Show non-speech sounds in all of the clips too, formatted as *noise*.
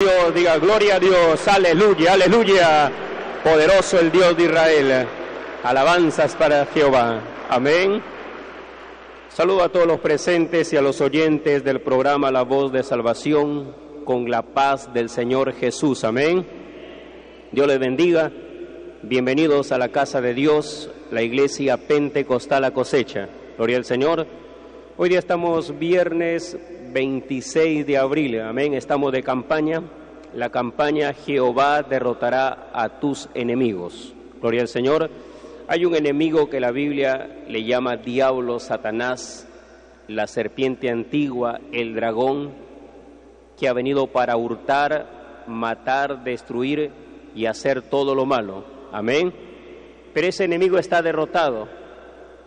Dios, diga gloria a Dios, aleluya, aleluya. Poderoso el Dios de Israel. Alabanzas para Jehová. Amén. Saludo a todos los presentes y a los oyentes del programa La Voz de Salvación con la paz del Señor Jesús. Amén. Dios les bendiga. Bienvenidos a la casa de Dios, la iglesia pentecostal a cosecha. Gloria al Señor. Hoy día estamos viernes 26 de abril, amén, estamos de campaña, la campaña Jehová derrotará a tus enemigos. Gloria al Señor. Hay un enemigo que la Biblia le llama diablo, Satanás, la serpiente antigua, el dragón, que ha venido para hurtar, matar, destruir y hacer todo lo malo. Amén. Pero ese enemigo está derrotado.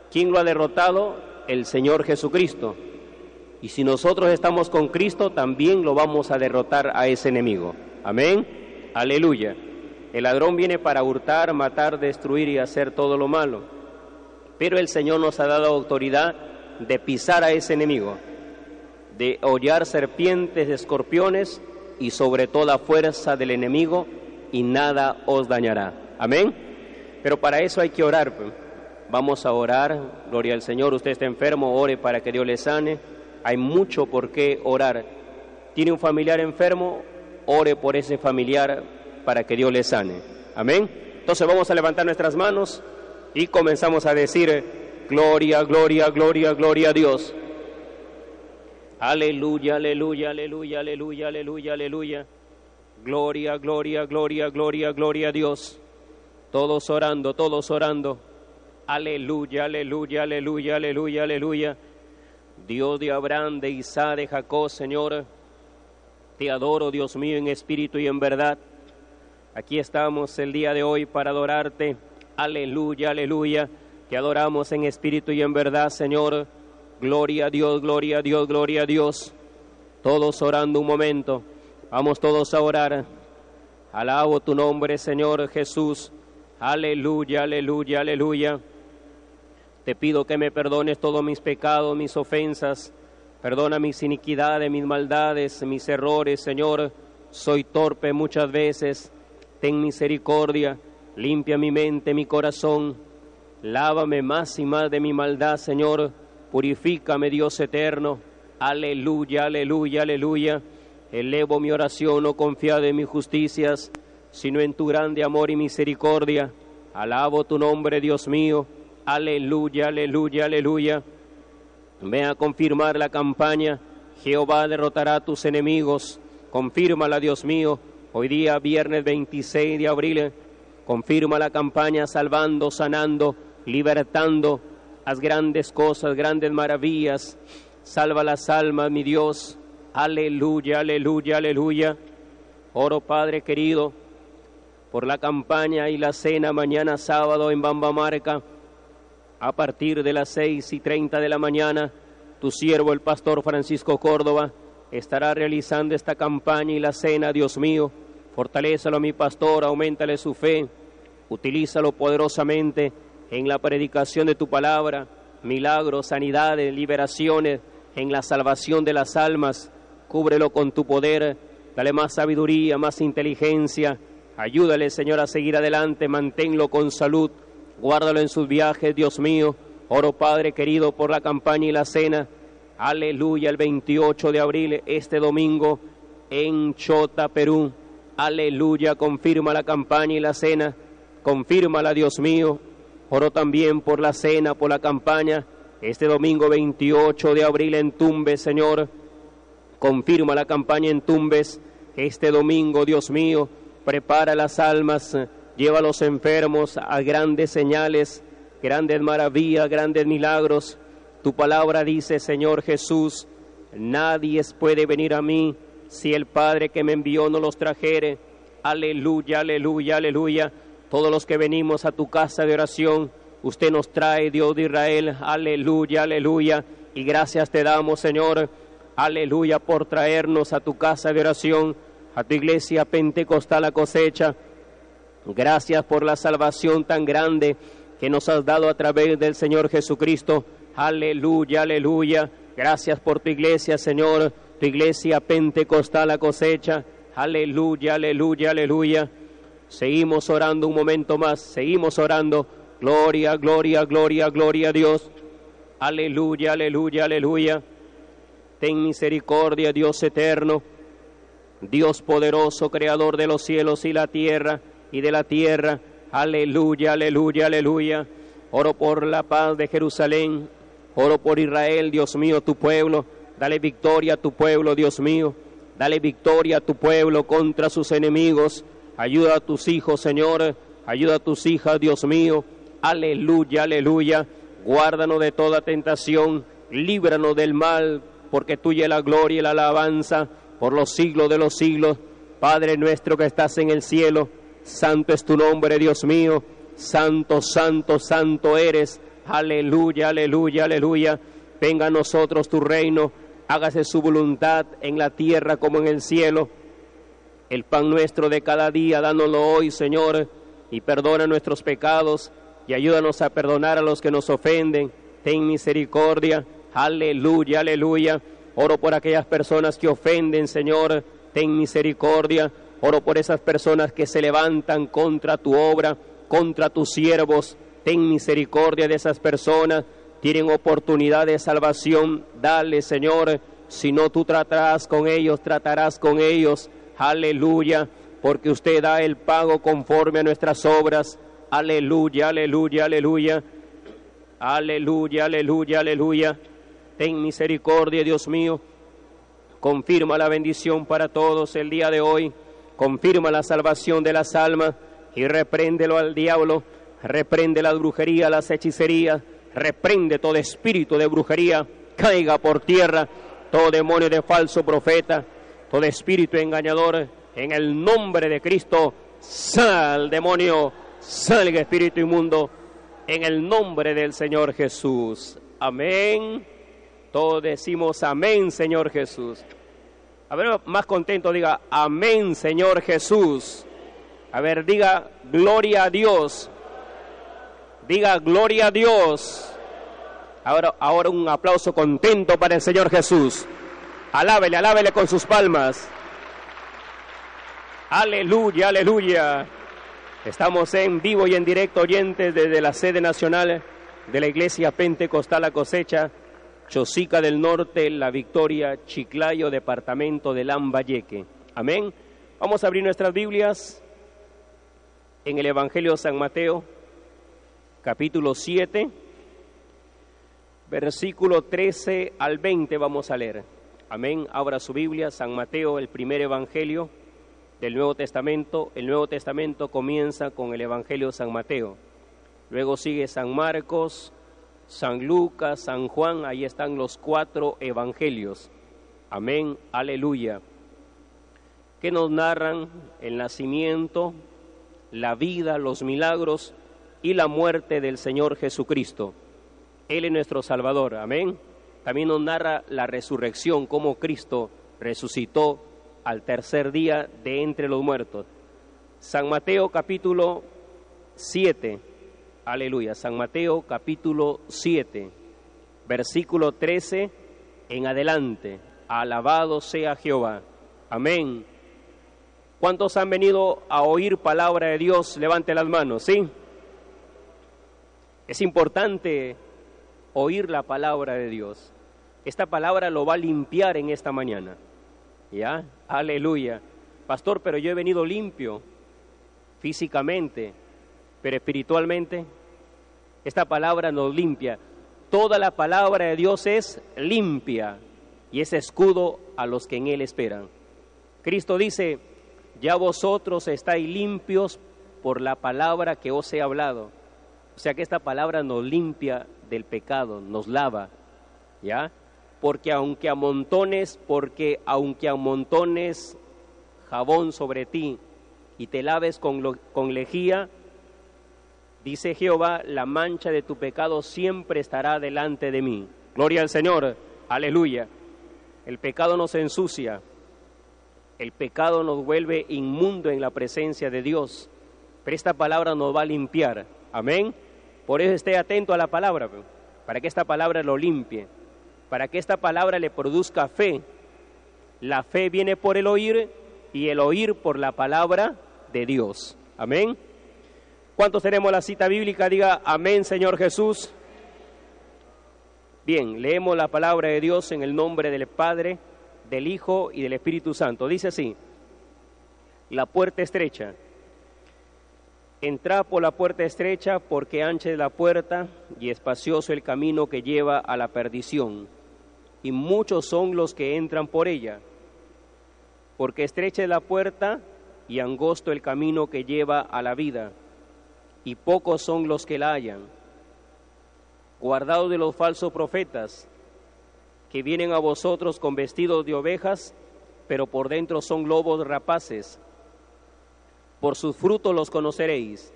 ¿Quién lo ha derrotado? el Señor Jesucristo. Y si nosotros estamos con Cristo, también lo vamos a derrotar a ese enemigo. Amén. Aleluya. El ladrón viene para hurtar, matar, destruir y hacer todo lo malo. Pero el Señor nos ha dado autoridad de pisar a ese enemigo, de hollar serpientes, escorpiones y sobre toda fuerza del enemigo y nada os dañará. Amén. Pero para eso hay que orar. Pues. Vamos a orar, gloria al Señor. Usted está enfermo, ore para que Dios le sane. Hay mucho por qué orar. ¿Tiene un familiar enfermo? Ore por ese familiar para que Dios le sane. Amén. Entonces vamos a levantar nuestras manos y comenzamos a decir, gloria, gloria, gloria, gloria a Dios. Aleluya, aleluya, aleluya, aleluya, aleluya, aleluya. Gloria, gloria, gloria, gloria, gloria a Dios. Todos orando, todos orando. Aleluya, aleluya, aleluya, aleluya, aleluya. Dios de Abraham, de Isaac, de Jacob, Señor, te adoro, Dios mío, en espíritu y en verdad. Aquí estamos el día de hoy para adorarte. Aleluya, aleluya. Te adoramos en espíritu y en verdad, Señor. Gloria a Dios, gloria a Dios, gloria a Dios. Todos orando un momento. Vamos todos a orar. Alabo tu nombre, Señor Jesús. Aleluya, aleluya, aleluya. Te pido que me perdones todos mis pecados, mis ofensas. Perdona mis iniquidades, mis maldades, mis errores, Señor. Soy torpe muchas veces. Ten misericordia. Limpia mi mente, mi corazón. Lávame más y más de mi maldad, Señor. Purifícame, Dios eterno. Aleluya, aleluya, aleluya. Elevo mi oración, no confiado en mis justicias, sino en tu grande amor y misericordia. Alabo tu nombre, Dios mío. Aleluya, aleluya, aleluya. Ve a confirmar la campaña. Jehová derrotará a tus enemigos. Confírmala, Dios mío. Hoy día, viernes 26 de abril, confirma la campaña salvando, sanando, libertando. Haz grandes cosas, grandes maravillas. Salva las almas, mi Dios. Aleluya, aleluya, aleluya. Oro, Padre querido, por la campaña y la cena mañana sábado en Bambamarca a partir de las seis y treinta de la mañana, tu siervo, el pastor Francisco Córdoba, estará realizando esta campaña y la cena, Dios mío. Fortalézalo, mi pastor, aumentale su fe, utilízalo poderosamente en la predicación de tu palabra, milagros, sanidades, liberaciones, en la salvación de las almas. Cúbrelo con tu poder, dale más sabiduría, más inteligencia. Ayúdale, Señor, a seguir adelante, manténlo con salud guárdalo en sus viajes, Dios mío. Oro, Padre querido, por la campaña y la cena. Aleluya, el 28 de abril, este domingo, en Chota, Perú. Aleluya, confirma la campaña y la cena. Confírmala, Dios mío. Oro también por la cena, por la campaña. Este domingo 28 de abril en Tumbes, Señor. Confirma la campaña en Tumbes. Este domingo, Dios mío, prepara las almas Lleva a los enfermos a grandes señales, grandes maravillas, grandes milagros. Tu palabra dice, Señor Jesús, nadie puede venir a mí si el Padre que me envió no los trajere. Aleluya, aleluya, aleluya. Todos los que venimos a tu casa de oración, usted nos trae, Dios de Israel. Aleluya, aleluya. Y gracias te damos, Señor. Aleluya por traernos a tu casa de oración, a tu iglesia pentecostal a cosecha Gracias por la salvación tan grande que nos has dado a través del Señor Jesucristo. Aleluya, aleluya. Gracias por tu iglesia, Señor, tu iglesia pentecostal a cosecha. Aleluya, aleluya, aleluya. Seguimos orando un momento más, seguimos orando. Gloria, gloria, gloria, gloria a Dios. Aleluya, aleluya, aleluya. Ten misericordia, Dios eterno. Dios poderoso, creador de los cielos y la tierra y de la tierra. Aleluya, aleluya, aleluya. Oro por la paz de Jerusalén. Oro por Israel, Dios mío, tu pueblo. Dale victoria a tu pueblo, Dios mío. Dale victoria a tu pueblo contra sus enemigos. Ayuda a tus hijos, Señor. Ayuda a tus hijas, Dios mío. Aleluya, aleluya. Guárdanos de toda tentación. Líbranos del mal, porque tuya es la gloria y la alabanza por los siglos de los siglos. Padre nuestro que estás en el cielo, santo es tu nombre, Dios mío. Santo, santo, santo eres. Aleluya, aleluya, aleluya. Venga a nosotros tu reino. Hágase su voluntad en la tierra como en el cielo. El pan nuestro de cada día, dánoslo hoy, Señor, y perdona nuestros pecados y ayúdanos a perdonar a los que nos ofenden. Ten misericordia. Aleluya, aleluya. Oro por aquellas personas que ofenden, Señor, ten misericordia. Oro por esas personas que se levantan contra tu obra, contra tus siervos. Ten misericordia de esas personas. Tienen oportunidad de salvación. Dale, Señor. Si no tú tratarás con ellos, tratarás con ellos. Aleluya. Porque usted da el pago conforme a nuestras obras. Aleluya, aleluya, aleluya. Aleluya, aleluya, aleluya. Ten misericordia, Dios mío. Confirma la bendición para todos el día de hoy. Confirma la salvación de las almas y repréndelo al diablo. Reprende la brujería, las hechicerías. Reprende todo espíritu de brujería. Caiga por tierra todo demonio de falso profeta, todo espíritu engañador. En el nombre de Cristo, sal demonio, salga espíritu inmundo. En el nombre del Señor Jesús. Amén. Todos decimos amén, Señor Jesús. A ver, más contento, diga amén, Señor Jesús. A ver, diga gloria a Dios. Diga gloria a Dios. Ahora, ahora un aplauso contento para el Señor Jesús. Alábele, alábele con sus palmas. Aleluya, aleluya. Estamos en vivo y en directo, oyentes desde la sede nacional de la Iglesia Pentecostal La Cosecha Chosica del Norte, La Victoria, Chiclayo, departamento de Lambayeque. Amén. Vamos a abrir nuestras Biblias en el Evangelio de San Mateo, capítulo 7, versículo 13 al 20 vamos a leer. Amén. Abra su Biblia, San Mateo, el primer Evangelio del Nuevo Testamento. El Nuevo Testamento comienza con el Evangelio de San Mateo. Luego sigue San Marcos, San Lucas, San Juan, ahí están los cuatro evangelios. Amén, aleluya. Que nos narran el nacimiento, la vida, los milagros y la muerte del Señor Jesucristo. Él es nuestro Salvador, amén. También nos narra la resurrección, cómo Cristo resucitó al tercer día de entre los muertos. San Mateo capítulo 7 Aleluya. San Mateo capítulo 7, versículo 13 en adelante. Alabado sea Jehová. Amén. ¿Cuántos han venido a oír palabra de Dios? Levante las manos, ¿sí? Es importante oír la palabra de Dios. Esta palabra lo va a limpiar en esta mañana. ¿Ya? Aleluya. Pastor, pero yo he venido limpio físicamente, pero espiritualmente esta palabra nos limpia. Toda la palabra de Dios es limpia y es escudo a los que en Él esperan. Cristo dice, ya vosotros estáis limpios por la palabra que os he hablado. O sea que esta palabra nos limpia del pecado, nos lava, ¿ya? Porque aunque amontones, porque aunque amontones jabón sobre ti y te laves con, con lejía, Dice Jehová, la mancha de tu pecado siempre estará delante de mí. Gloria al Señor, aleluya. El pecado nos ensucia, el pecado nos vuelve inmundo en la presencia de Dios, pero esta palabra nos va a limpiar. Amén. Por eso esté atento a la palabra, para que esta palabra lo limpie, para que esta palabra le produzca fe. La fe viene por el oír y el oír por la palabra de Dios. Amén. ¿Cuántos tenemos la cita bíblica? Diga amén, Señor Jesús. Bien, leemos la palabra de Dios en el nombre del Padre, del Hijo y del Espíritu Santo. Dice así, la puerta estrecha. Entrad por la puerta estrecha porque ancha es la puerta y espacioso el camino que lleva a la perdición. Y muchos son los que entran por ella. Porque estrecha es la puerta y angosto el camino que lleva a la vida. Y pocos son los que la hallan guardado de los falsos profetas, que vienen a vosotros con vestidos de ovejas, pero por dentro son lobos rapaces. Por sus frutos los conoceréis.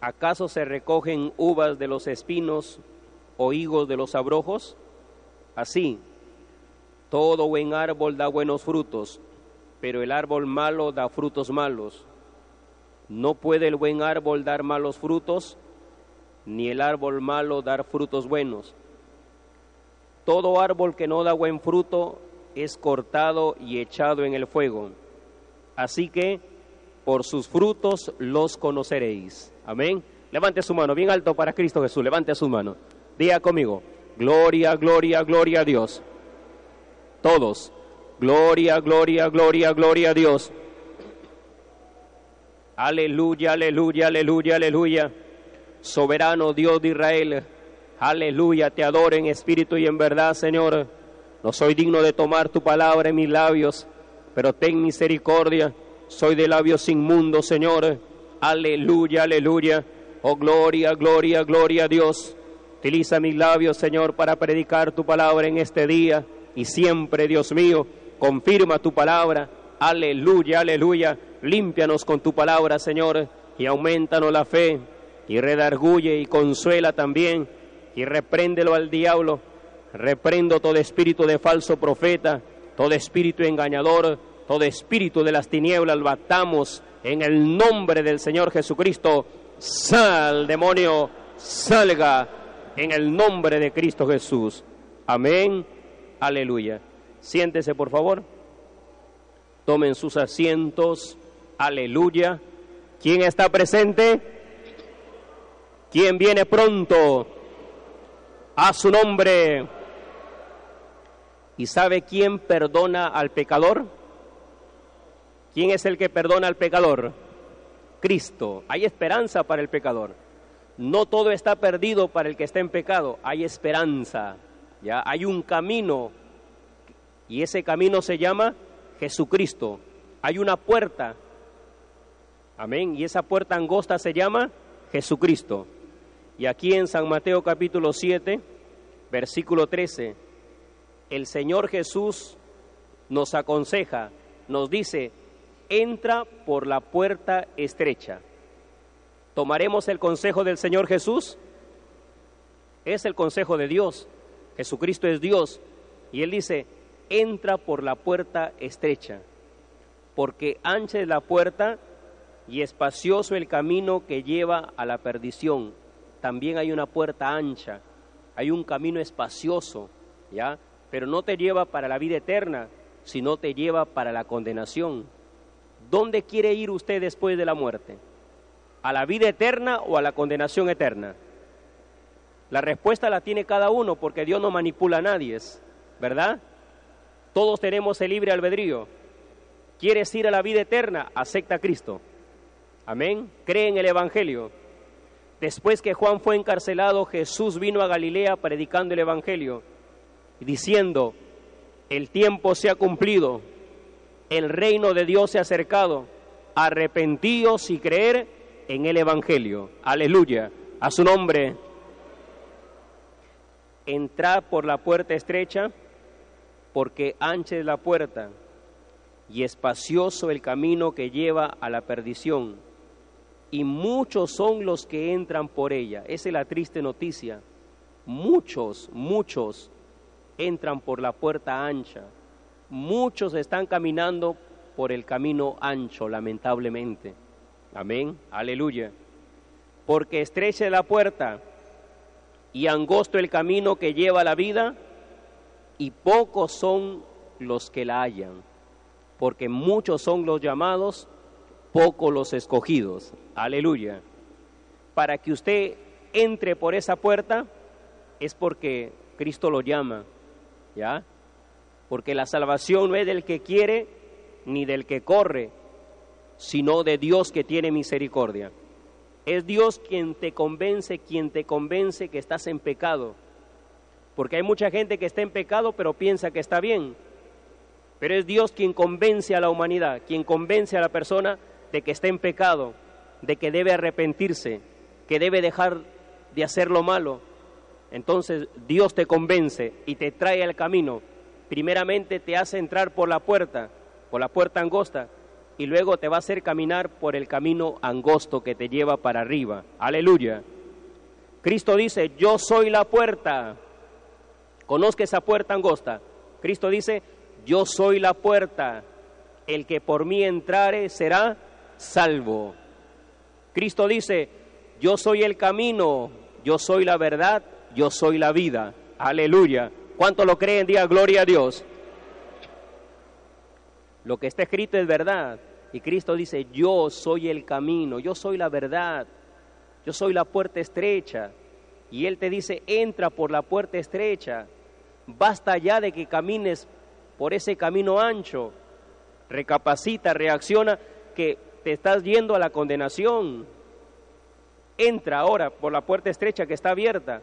¿Acaso se recogen uvas de los espinos o higos de los abrojos? Así, todo buen árbol da buenos frutos, pero el árbol malo da frutos malos. No puede el buen árbol dar malos frutos, ni el árbol malo dar frutos buenos. Todo árbol que no da buen fruto es cortado y echado en el fuego. Así que por sus frutos los conoceréis. Amén. Levante su mano bien alto para Cristo Jesús. Levante su mano. Diga conmigo. Gloria, gloria, gloria a Dios. Todos. Gloria, gloria, gloria, gloria a Dios. Aleluya, aleluya, aleluya, aleluya soberano Dios de Israel. Aleluya, te adoro en espíritu y en verdad, Señor. No soy digno de tomar tu palabra en mis labios, pero ten misericordia. Soy de labios inmundos, Señor. Aleluya, aleluya. Oh, gloria, gloria, gloria a Dios. Utiliza mis labios, Señor, para predicar tu palabra en este día y siempre, Dios mío. Confirma tu palabra. Aleluya, aleluya. Límpianos con tu palabra, Señor, y aumentanos la fe y redarguye y consuela también y repréndelo al diablo. Reprendo todo espíritu de falso profeta, todo espíritu engañador, todo espíritu de las tinieblas, lo atamos en el nombre del Señor Jesucristo. Sal, demonio, salga en el nombre de Cristo Jesús. Amén. Aleluya. Siéntese, por favor. Tomen sus asientos. Aleluya. ¿Quién está presente? quien viene pronto a su nombre. ¿Y sabe quién perdona al pecador? ¿Quién es el que perdona al pecador? Cristo. Hay esperanza para el pecador. No todo está perdido para el que está en pecado, hay esperanza. Ya hay un camino y ese camino se llama Jesucristo. Hay una puerta. Amén, y esa puerta angosta se llama Jesucristo. Y aquí en San Mateo capítulo 7, versículo 13, el Señor Jesús nos aconseja, nos dice, entra por la puerta estrecha. ¿Tomaremos el consejo del Señor Jesús? Es el consejo de Dios. Jesucristo es Dios. Y Él dice, entra por la puerta estrecha, porque ancha es la puerta y espacioso el camino que lleva a la perdición también hay una puerta ancha, hay un camino espacioso, ¿ya? Pero no te lleva para la vida eterna, sino te lleva para la condenación. ¿Dónde quiere ir usted después de la muerte? ¿A la vida eterna o a la condenación eterna? La respuesta la tiene cada uno porque Dios no manipula a nadie, ¿verdad? Todos tenemos el libre albedrío. ¿Quieres ir a la vida eterna? Acepta a Cristo. Amén. Cree en el Evangelio. Después que Juan fue encarcelado, Jesús vino a Galilea predicando el Evangelio, diciendo, el tiempo se ha cumplido, el reino de Dios se ha acercado, arrepentíos y creer en el Evangelio. Aleluya. A su nombre. Entrad por la puerta estrecha, porque ancha es la puerta y espacioso el camino que lleva a la perdición y muchos son los que entran por ella. Esa es la triste noticia. Muchos, muchos entran por la puerta ancha. Muchos están caminando por el camino ancho, lamentablemente. Amén, aleluya. Porque estrecha la puerta y angosto el camino que lleva la vida, y pocos son los que la hallan. porque muchos son los llamados, pocos los escogidos. Aleluya. Para que usted entre por esa puerta es porque Cristo lo llama, ¿ya? Porque la salvación no es del que quiere ni del que corre, sino de Dios que tiene misericordia. Es Dios quien te convence, quien te convence que estás en pecado. Porque hay mucha gente que está en pecado pero piensa que está bien. Pero es Dios quien convence a la humanidad, quien convence a la persona de que está en pecado, de que debe arrepentirse, que debe dejar de hacer lo malo. Entonces Dios te convence y te trae al camino. Primeramente te hace entrar por la puerta, por la puerta angosta, y luego te va a hacer caminar por el camino angosto que te lleva para arriba. Aleluya. Cristo dice, yo soy la puerta. Conozca esa puerta angosta. Cristo dice, yo soy la puerta. El que por mí entrare será salvo. Cristo dice, yo soy el camino, yo soy la verdad, yo soy la vida. Aleluya. ¿Cuánto lo creen? Diga gloria a Dios. Lo que está escrito es verdad. Y Cristo dice, yo soy el camino, yo soy la verdad, yo soy la puerta estrecha. Y Él te dice, entra por la puerta estrecha, basta ya de que camines por ese camino ancho, recapacita, reacciona, que te estás yendo a la condenación. Entra ahora por la puerta estrecha que está abierta,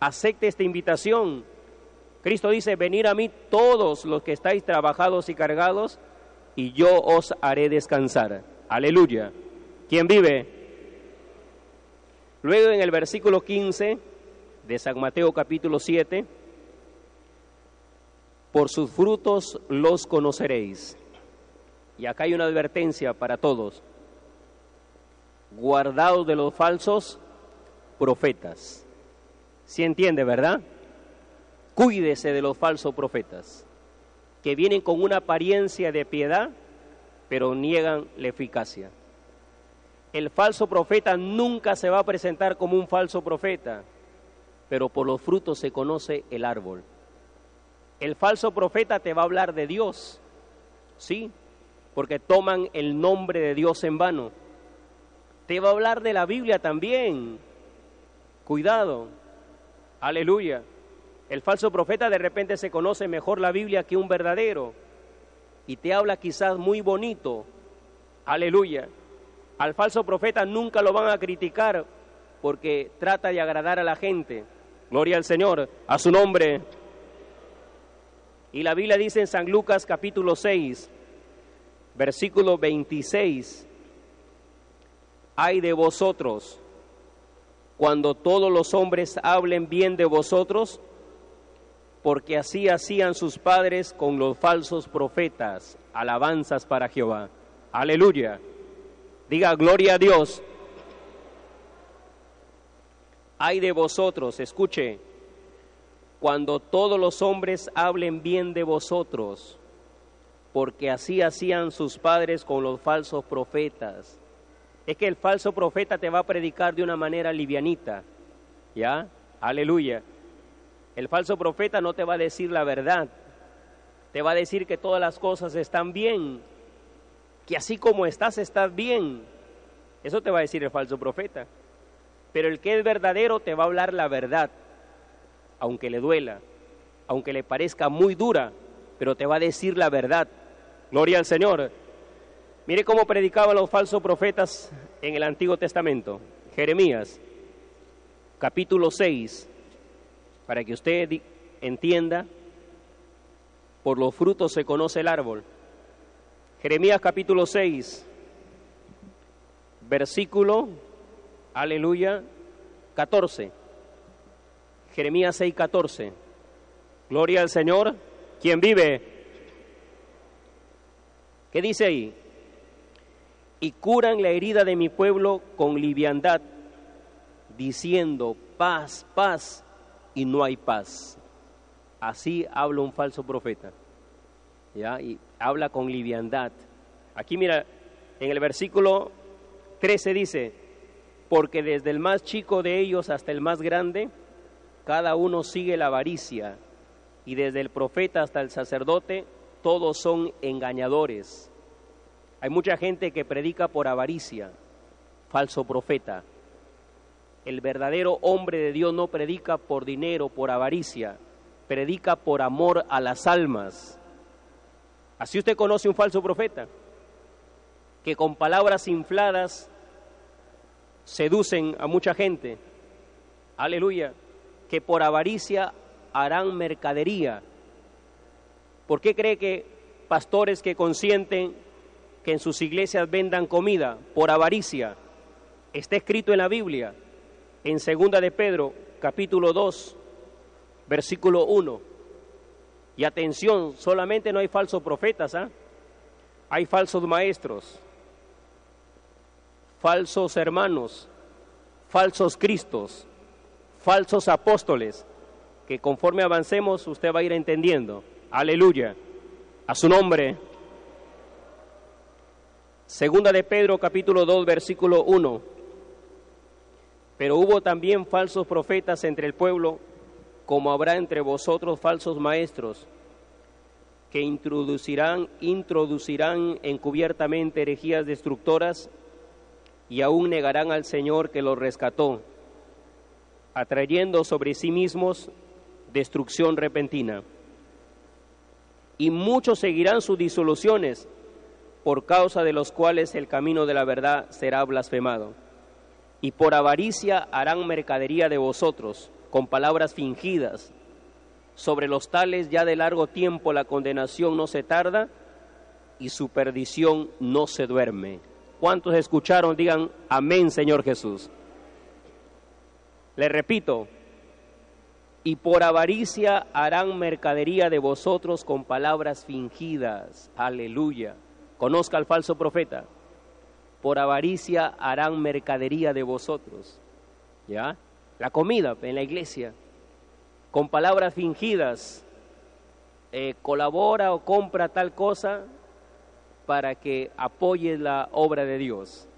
acepte esta invitación. Cristo dice, venir a mí todos los que estáis trabajados y cargados, y yo os haré descansar. Aleluya. ¿Quién vive? Luego en el versículo 15 de San Mateo capítulo 7, por sus frutos los conoceréis. Y acá hay una advertencia para todos. Guardaos de los falsos profetas. Si entiende, verdad? Cuídese de los falsos profetas que vienen con una apariencia de piedad, pero niegan la eficacia. El falso profeta nunca se va a presentar como un falso profeta, pero por los frutos se conoce el árbol. El falso profeta te va a hablar de Dios, ¿sí? Porque toman el nombre de Dios en vano. Te va a hablar de la Biblia también. Cuidado. Aleluya. El falso profeta de repente se conoce mejor la Biblia que un verdadero y te habla quizás muy bonito. Aleluya. Al falso profeta nunca lo van a criticar porque trata de agradar a la gente. Gloria al Señor, a su nombre. Y la Biblia dice en San Lucas capítulo 6, versículo 26, hay de vosotros cuando todos los hombres hablen bien de vosotros, porque así hacían sus padres con los falsos profetas. Alabanzas para Jehová. Aleluya. Diga gloria a Dios. Hay de vosotros, escuche, cuando todos los hombres hablen bien de vosotros, porque así hacían sus padres con los falsos profetas. Es que el falso profeta te va a predicar de una manera livianita, ¿ya? Aleluya el falso profeta no te va a decir la verdad, te va a decir que todas las cosas están bien, que así como estás, estás bien. Eso te va a decir el falso profeta. Pero el que es verdadero te va a hablar la verdad, aunque le duela, aunque le parezca muy dura, pero te va a decir la verdad. Gloria al Señor. Mire cómo predicaban los falsos profetas en el Antiguo Testamento. Jeremías, capítulo 6, para que usted entienda, por los frutos se conoce el árbol. Jeremías capítulo 6, versículo, aleluya, 14. Jeremías 6, 14. Gloria al Señor. ¿Quién vive? ¿Qué dice ahí? Y curan la herida de mi pueblo con liviandad, diciendo, paz, paz, y no hay paz. Así habla un falso profeta. ¿ya? Y habla con liviandad. Aquí mira, en el versículo 13 dice, porque desde el más chico de ellos hasta el más grande, cada uno sigue la avaricia, y desde el profeta hasta el sacerdote, todos son engañadores. Hay mucha gente que predica por avaricia, falso profeta. El verdadero hombre de Dios no predica por dinero, por avaricia, predica por amor a las almas. Así usted conoce un falso profeta, que con palabras infladas seducen a mucha gente. Aleluya. Que por avaricia harán mercadería. ¿Por qué cree que pastores que consienten que en sus iglesias vendan comida por avaricia? Está escrito en la Biblia, en Segunda de Pedro, capítulo 2, versículo 1. Y atención, solamente no hay falsos profetas, ¿ah? hay falsos maestros, falsos hermanos, falsos cristos, falsos apóstoles, que conforme avancemos usted va a ir entendiendo. Aleluya. A su nombre. Segunda de Pedro capítulo 2 versículo 1. Pero hubo también falsos profetas entre el pueblo, como habrá entre vosotros falsos maestros, que introducirán, introducirán encubiertamente herejías destructoras y aún negarán al Señor que los rescató, atrayendo sobre sí mismos destrucción repentina. Y muchos seguirán sus disoluciones, por causa de los cuales el camino de la verdad será blasfemado. Y por avaricia harán mercadería de vosotros, con palabras fingidas. Sobre los tales ya de largo tiempo la condenación no se tarda y su perdición no se duerme. ¿Cuántos escucharon? Digan amén, Señor Jesús. Le repito, y por avaricia harán mercadería de vosotros con palabras fingidas. Aleluya. Conozca al falso profeta. Por avaricia harán mercadería de vosotros. ¿Ya? La comida en la iglesia. Con palabras fingidas. Eh, colabora o compra tal cosa para que apoye la obra de Dios.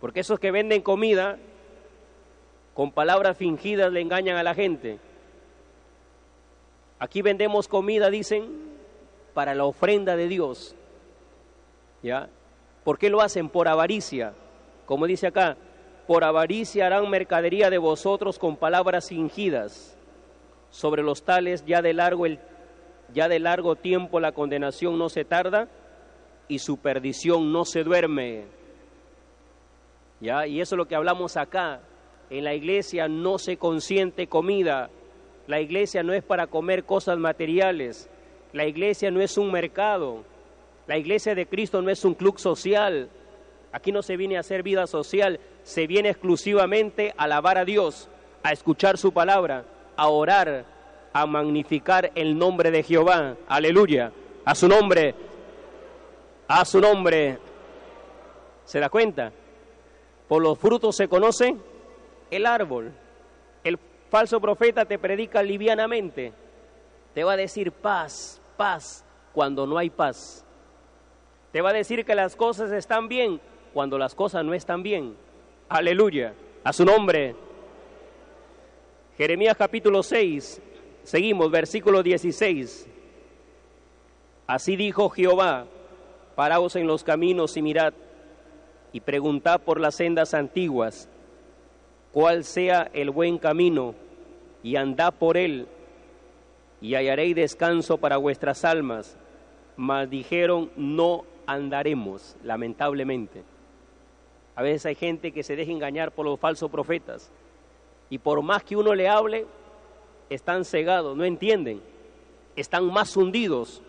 Porque esos que venden comida con palabras fingidas le engañan a la gente. Aquí vendemos comida, dicen, para la ofrenda de Dios. ¿Ya? ¿Por qué lo hacen? Por avaricia. Como dice acá, por avaricia harán mercadería de vosotros con palabras fingidas. Sobre los tales ya de largo el ya de largo tiempo la condenación no se tarda y su perdición no se duerme. ¿Ya? Y eso es lo que hablamos acá. En la iglesia no se consiente comida. La iglesia no es para comer cosas materiales. La iglesia no es un mercado. La iglesia de Cristo no es un club social. Aquí no se viene a hacer vida social, se viene exclusivamente a alabar a Dios, a escuchar su palabra, a orar, a magnificar el nombre de Jehová. Aleluya. A su nombre a su nombre. ¿Se da cuenta? Por los frutos se conoce el árbol. El falso profeta te predica livianamente. Te va a decir paz, paz, cuando no hay paz. Te va a decir que las cosas están bien cuando las cosas no están bien. Aleluya. A su nombre. Jeremías capítulo 6. Seguimos, versículo 16. Así dijo Jehová, paraos en los caminos y mirad, y preguntad por las sendas antiguas, cuál sea el buen camino, y andad por él, y hallaréis descanso para vuestras almas. Mas dijeron, no andaremos, lamentablemente. A veces hay gente que se deja engañar por los falsos profetas, y por más que uno le hable, están cegados, no entienden, están más hundidos,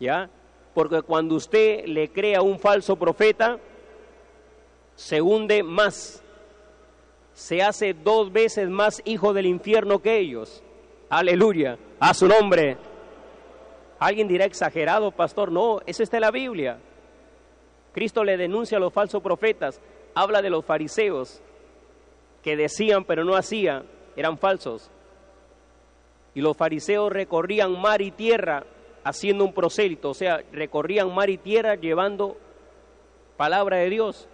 ¿ya? porque cuando usted le crea un falso profeta, se hunde más, se hace dos veces más hijo del infierno que ellos. Aleluya, a su nombre. Alguien dirá exagerado, pastor, no, eso está en la Biblia. Cristo le denuncia a los falsos profetas, habla de los fariseos que decían pero no hacían, eran falsos. Y los fariseos recorrían mar y tierra haciendo un prosélito, o sea, recorrían mar y tierra llevando palabra de Dios.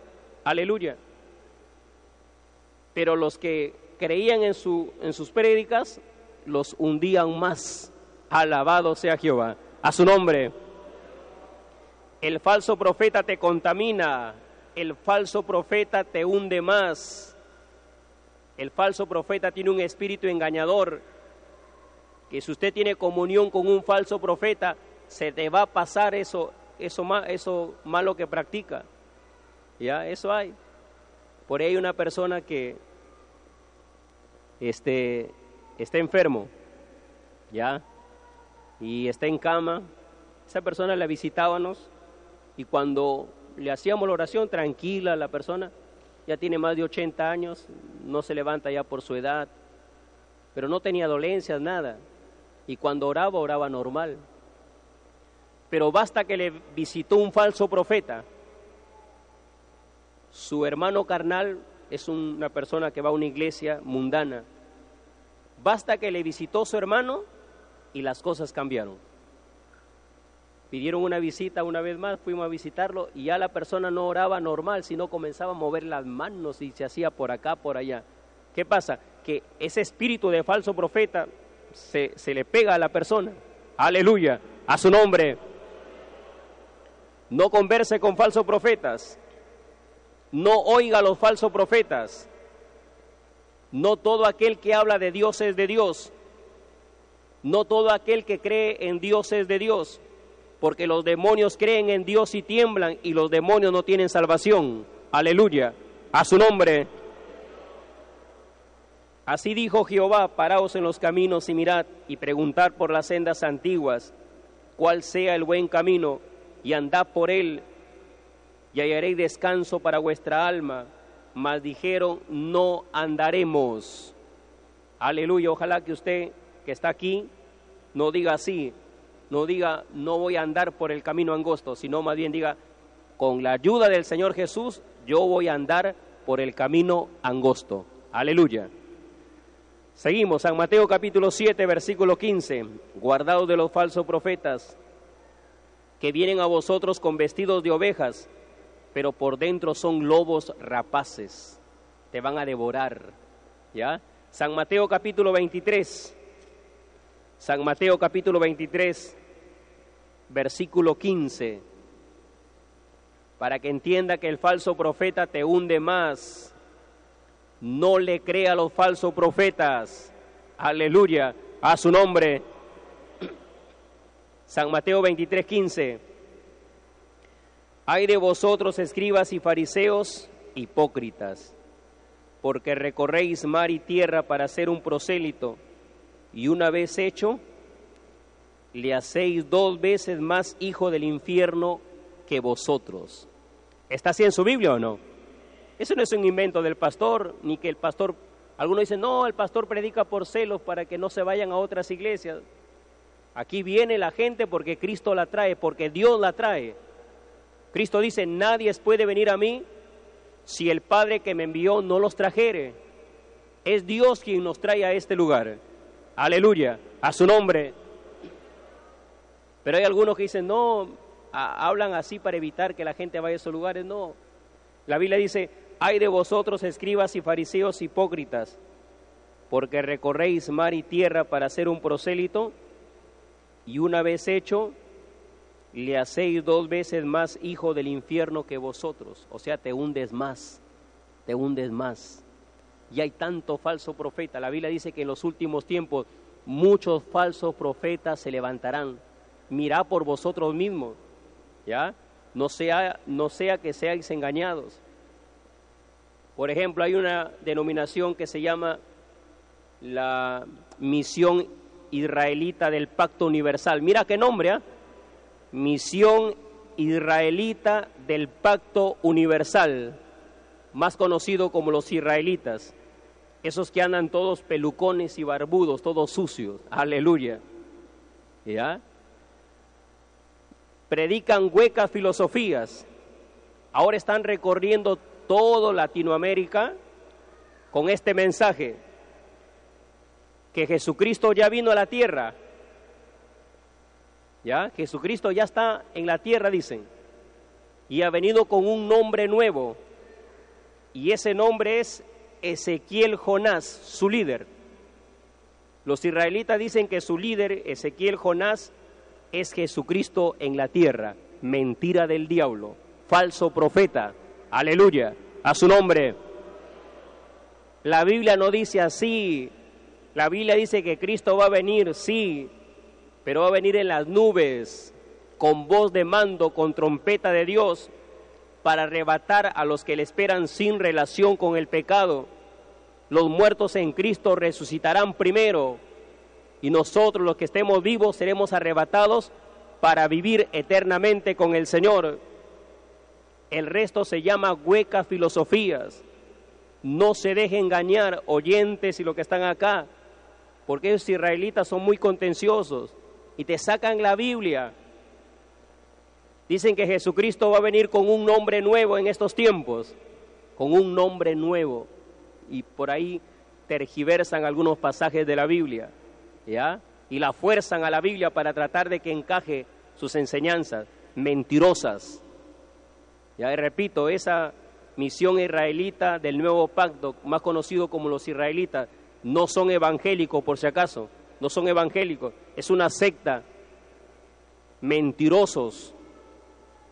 Aleluya. Pero los que creían en, su, en sus prédicas los hundían más. Alabado sea Jehová. A su nombre. El falso profeta te contamina, el falso profeta te hunde más. El falso profeta tiene un espíritu engañador, que si usted tiene comunión con un falso profeta, se te va a pasar eso, eso, eso malo que practica. Ya, eso hay. Por ahí hay una persona que este, está enfermo, ya, y está en cama. Esa persona la visitábamos y cuando le hacíamos la oración, tranquila la persona, ya tiene más de 80 años, no se levanta ya por su edad, pero no tenía dolencias, nada. Y cuando oraba, oraba normal. Pero basta que le visitó un falso profeta. Su hermano carnal es una persona que va a una iglesia mundana. Basta que le visitó su hermano y las cosas cambiaron. Pidieron una visita una vez más, fuimos a visitarlo y ya la persona no oraba normal, sino comenzaba a mover las manos y se hacía por acá, por allá. ¿Qué pasa? Que ese espíritu de falso profeta se, se le pega a la persona. Aleluya, a su nombre. No converse con falsos profetas. No oiga los falsos profetas. No todo aquel que habla de Dios es de Dios. No todo aquel que cree en Dios es de Dios porque los demonios creen en Dios y tiemblan y los demonios no tienen salvación. Aleluya. A su nombre. Así dijo Jehová, paraos en los caminos y mirad y preguntad por las sendas antiguas cuál sea el buen camino y andad por él y hallaréis descanso para vuestra alma. Mas dijeron, no andaremos. Aleluya, ojalá que usted que está aquí no diga así, no diga no voy a andar por el camino angosto, sino más bien diga con la ayuda del Señor Jesús yo voy a andar por el camino angosto. Aleluya. Seguimos, San Mateo capítulo 7, versículo 15. Guardaos de los falsos profetas que vienen a vosotros con vestidos de ovejas, pero por dentro son lobos rapaces. Te van a devorar. ¿Ya? San Mateo capítulo 23. San Mateo capítulo 23, versículo 15, para que entienda que el falso profeta te hunde más. No le crea a los falsos profetas. Aleluya, a su nombre. San Mateo 23, 15. Hay de vosotros, escribas y fariseos, hipócritas, porque recorréis mar y tierra para ser un prosélito y una vez hecho, le hacéis dos veces más hijo del infierno que vosotros. ¿Está así en su Biblia o no? Eso no es un invento del pastor, ni que el pastor, algunos dicen, no, el pastor predica por celos para que no se vayan a otras iglesias. Aquí viene la gente porque Cristo la trae, porque Dios la trae. Cristo dice, nadie puede venir a mí si el Padre que me envió no los trajere. Es Dios quien nos trae a este lugar. Aleluya, a su nombre. Pero hay algunos que dicen, no, hablan así para evitar que la gente vaya a esos lugares. No, la Biblia dice, hay de vosotros escribas y fariseos hipócritas, porque recorréis mar y tierra para ser un prosélito, y una vez hecho, le hacéis dos veces más hijo del infierno que vosotros. O sea, te hundes más, te hundes más y hay tanto falso profeta. La Biblia dice que en los últimos tiempos muchos falsos profetas se levantarán. Mirad por vosotros mismos, ¿ya? No sea, no sea que seáis engañados. Por ejemplo, hay una denominación que se llama la Misión Israelita del Pacto Universal. Mira qué nombre, ¿ah? Misión Israelita del Pacto Universal, más conocido como los israelitas. Esos que andan todos pelucones y barbudos, todos sucios. Aleluya. ¿Ya? Predican huecas filosofías. Ahora están recorriendo todo Latinoamérica con este mensaje. Que Jesucristo ya vino a la tierra. ¿Ya? Jesucristo ya está en la tierra, dicen. Y ha venido con un nombre nuevo. Y ese nombre es Ezequiel Jonás, su líder. Los israelitas dicen que su líder, Ezequiel Jonás, es Jesucristo en la tierra, mentira del diablo, falso profeta. Aleluya, a su nombre. La Biblia no dice así. La Biblia dice que Cristo va a venir, sí, pero va a venir en las nubes, con voz de mando, con trompeta de Dios, para arrebatar a los que le esperan sin relación con el pecado. Los muertos en Cristo resucitarán primero y nosotros los que estemos vivos seremos arrebatados para vivir eternamente con el Señor. El resto se llama huecas filosofías. No se deje engañar oyentes y los que están acá, porque esos israelitas son muy contenciosos y te sacan la Biblia. Dicen que Jesucristo va a venir con un nombre nuevo en estos tiempos, con un nombre nuevo. Y por ahí tergiversan algunos pasajes de la Biblia. ¿ya? Y la fuerzan a la Biblia para tratar de que encaje sus enseñanzas mentirosas. Ya repito, esa misión israelita del nuevo pacto, más conocido como los israelitas, no son evangélicos por si acaso, no son evangélicos, es una secta, mentirosos,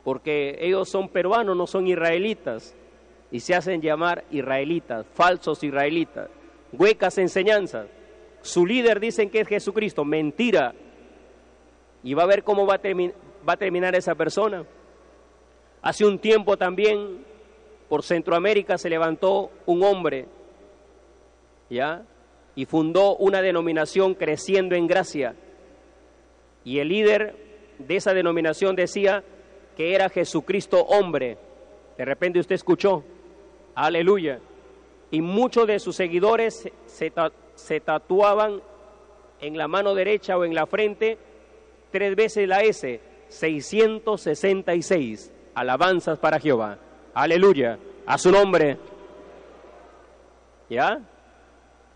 porque ellos son peruanos, no son israelitas, y se hacen llamar israelitas, falsos israelitas, huecas enseñanzas. Su líder dicen que es Jesucristo, mentira. Y va a ver cómo va a, va a terminar esa persona. Hace un tiempo también por Centroamérica se levantó un hombre, ¿ya? Y fundó una denominación creciendo en gracia. Y el líder de esa denominación decía que era Jesucristo hombre. De repente usted escuchó, aleluya. Y muchos de sus seguidores se, tatuaban en la mano derecha o en la frente tres veces la S, 666. Alabanzas para Jehová. Aleluya. A su nombre. ¿Ya?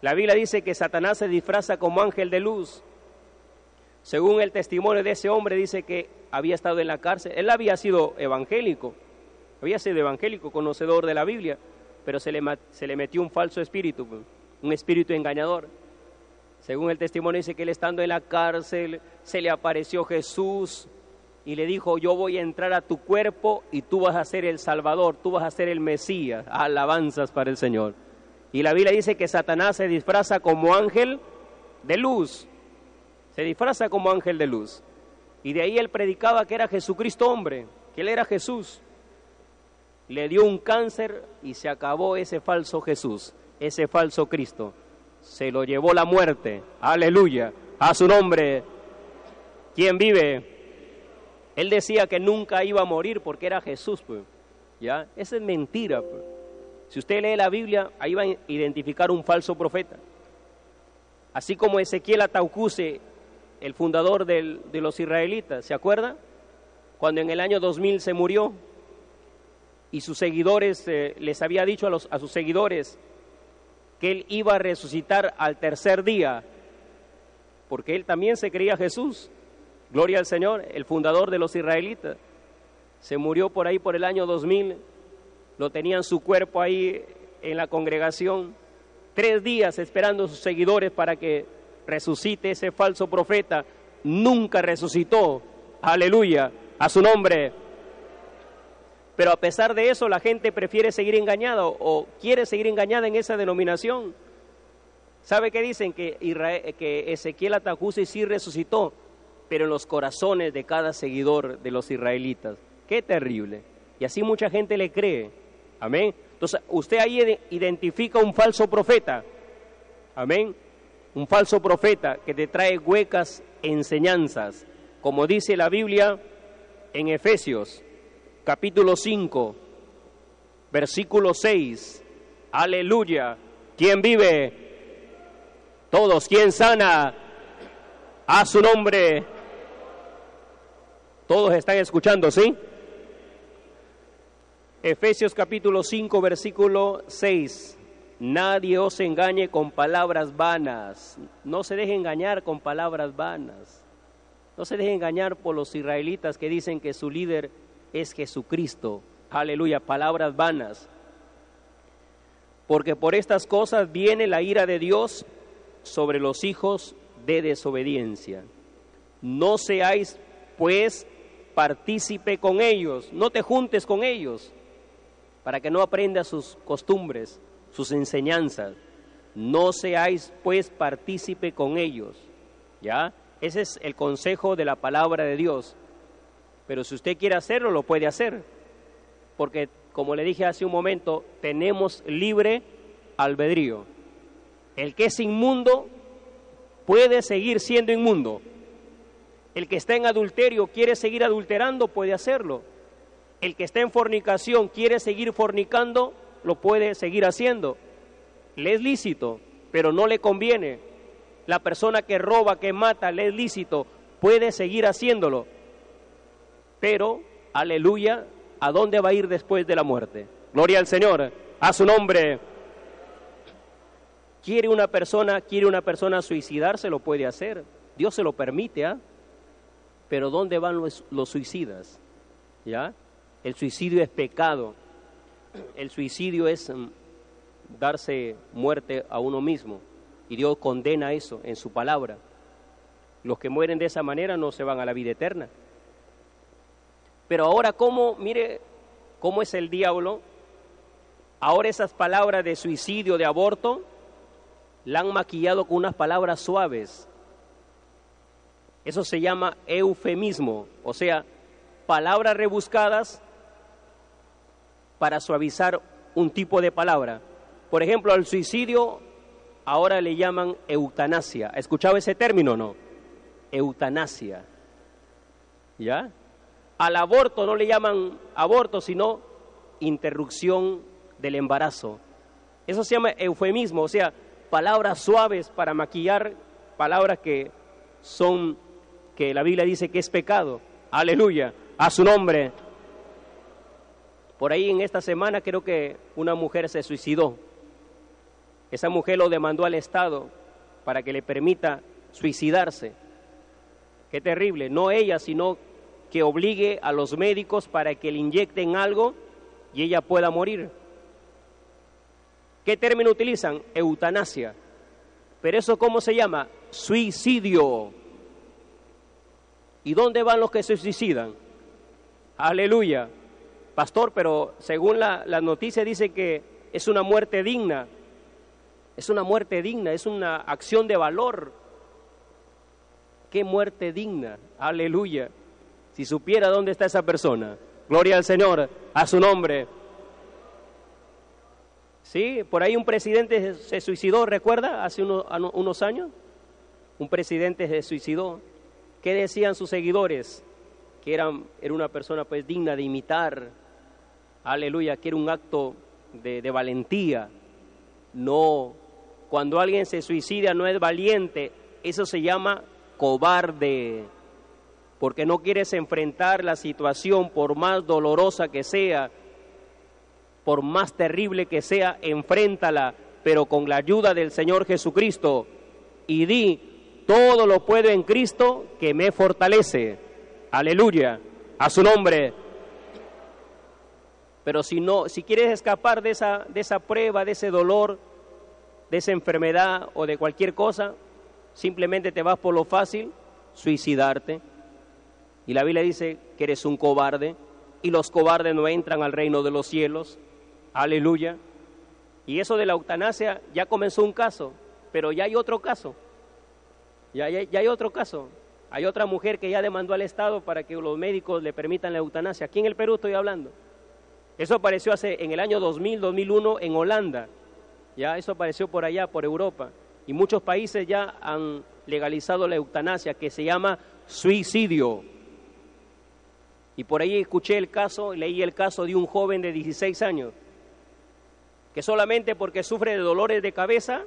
La Biblia dice que Satanás se disfraza como ángel de luz. Según el testimonio de ese hombre, dice que había estado en la cárcel. Él había sido evangélico, había sido evangélico, conocedor de la Biblia, pero se le, se le metió un falso espíritu. Un espíritu engañador. Según el testimonio dice que él estando en la cárcel se le apareció Jesús y le dijo, yo voy a entrar a tu cuerpo y tú vas a ser el Salvador, tú vas a ser el Mesías. Alabanzas para el Señor. Y la Biblia dice que Satanás se disfraza como ángel de luz. Se disfraza como ángel de luz. Y de ahí él predicaba que era Jesucristo hombre, que él era Jesús. Le dio un cáncer y se acabó ese falso Jesús ese falso Cristo. Se lo llevó la muerte. Aleluya. A su nombre. ¿Quién vive? Él decía que nunca iba a morir porque era Jesús. Pues. ¿Ya? Esa es mentira. Pues. Si usted lee la Biblia, ahí va a identificar un falso profeta. Así como Ezequiel Ataucuse, el fundador de los israelitas, ¿se acuerda? Cuando en el año 2000 se murió y sus seguidores eh, les había dicho a, a sus seguidores, que él iba a resucitar al tercer día, porque él también se creía Jesús. Gloria al Señor, el fundador de los israelitas. Se murió por ahí por el año 2000, lo tenían su cuerpo ahí en la congregación, tres días esperando a sus seguidores para que resucite ese falso profeta. Nunca resucitó. Aleluya. A su nombre. Pero a pesar de eso, la gente prefiere seguir engañada o quiere seguir engañada en esa denominación. ¿Sabe qué dicen? Que, que Ezequiel Atajuse sí resucitó, pero en los corazones de cada seguidor de los israelitas. Qué terrible. Y así mucha gente le cree. Amén. Entonces, usted ahí identifica un falso profeta. Amén. Un falso profeta que te trae huecas enseñanzas. Como dice la Biblia en Efesios capítulo 5, versículo 6. Aleluya. ¿Quién vive? Todos. ¿Quién sana? A su nombre. Todos están escuchando, ¿sí? Efesios capítulo 5, versículo 6. Nadie os engañe con palabras vanas. No se deje engañar con palabras vanas. No se deje engañar por los israelitas que dicen que su líder es Jesucristo. Aleluya, palabras vanas. Porque por estas cosas viene la ira de Dios sobre los hijos de desobediencia. No seáis pues partícipe con ellos, no te juntes con ellos, para que no aprendas sus costumbres, sus enseñanzas. No seáis pues partícipe con ellos. ¿Ya? Ese es el consejo de la palabra de Dios. Pero si usted quiere hacerlo, lo puede hacer. Porque, como le dije hace un momento, tenemos libre albedrío. El que es inmundo puede seguir siendo inmundo. El que está en adulterio quiere seguir adulterando, puede hacerlo. El que está en fornicación quiere seguir fornicando, lo puede seguir haciendo. Le es lícito, pero no le conviene. La persona que roba, que mata, le es lícito, puede seguir haciéndolo. Pero, aleluya, ¿a dónde va a ir después de la muerte? Gloria al Señor, a su nombre. Quiere una persona, quiere una persona suicidarse, lo puede hacer. Dios se lo permite, ¿ah? Pero ¿dónde van los, suicidas? ¿Ya? El suicidio es pecado. El suicidio es mm, darse muerte a uno mismo. Y Dios condena eso en su palabra. Los que mueren de esa manera no se van a la vida eterna. Pero ahora, ¿cómo, mire, cómo es el diablo? Ahora esas palabras de suicidio, de aborto, la han maquillado con unas palabras suaves. Eso se llama eufemismo, o sea, palabras rebuscadas para suavizar un tipo de palabra. Por ejemplo, al suicidio ahora le llaman eutanasia. ¿Ha escuchado ese término o no? Eutanasia. ¿Ya? Al aborto no le llaman aborto, sino interrupción del embarazo. Eso se llama eufemismo, o sea, palabras suaves para maquillar palabras que son que la Biblia dice que es pecado. Aleluya, a su nombre. Por ahí en esta semana creo que una mujer se suicidó. Esa mujer lo demandó al Estado para que le permita suicidarse. Qué terrible, no ella, sino que obligue a los médicos para que le inyecten algo y ella pueda morir. ¿Qué término utilizan? Eutanasia. Pero eso cómo se llama? Suicidio. ¿Y dónde van los que se suicidan? Aleluya. Pastor, pero según la, noticia dice que es una muerte digna. Es una muerte digna, es una acción de valor. Qué muerte digna. Aleluya. Si supiera dónde está esa persona. Gloria al Señor, a su nombre. Sí, por ahí un presidente se suicidó, ¿recuerda? Hace unos años. Un presidente se suicidó. ¿Qué decían sus seguidores? Que era una persona pues digna de imitar, aleluya, que era un acto de, de valentía. No, cuando alguien se suicida no es valiente, eso se llama cobarde, porque no quieres enfrentar la situación por más dolorosa que sea, por más terrible que sea, enfréntala, pero con la ayuda del Señor Jesucristo y di, todo lo puedo en Cristo que me fortalece. Aleluya. A su nombre. Pero si no, si quieres escapar de esa, de esa prueba, de ese dolor, de esa enfermedad o de cualquier cosa, simplemente te vas por lo fácil, suicidarte. Y la Biblia dice que eres un cobarde y los cobardes no entran al reino de los cielos. Aleluya. Y eso de la eutanasia ya comenzó un caso, pero ya hay otro caso. Ya, hay otro caso. Hay otra mujer que ya demandó al Estado para que los médicos le permitan la eutanasia. Aquí en el Perú estoy hablando. Eso apareció hace, en el año 2000, 2001 en Holanda. Ya eso apareció por allá, por Europa. Y muchos países ya han legalizado la eutanasia, que se llama suicidio. Y por ahí escuché el caso, leí el caso de un joven de 16 años, que solamente porque sufre de dolores de cabeza,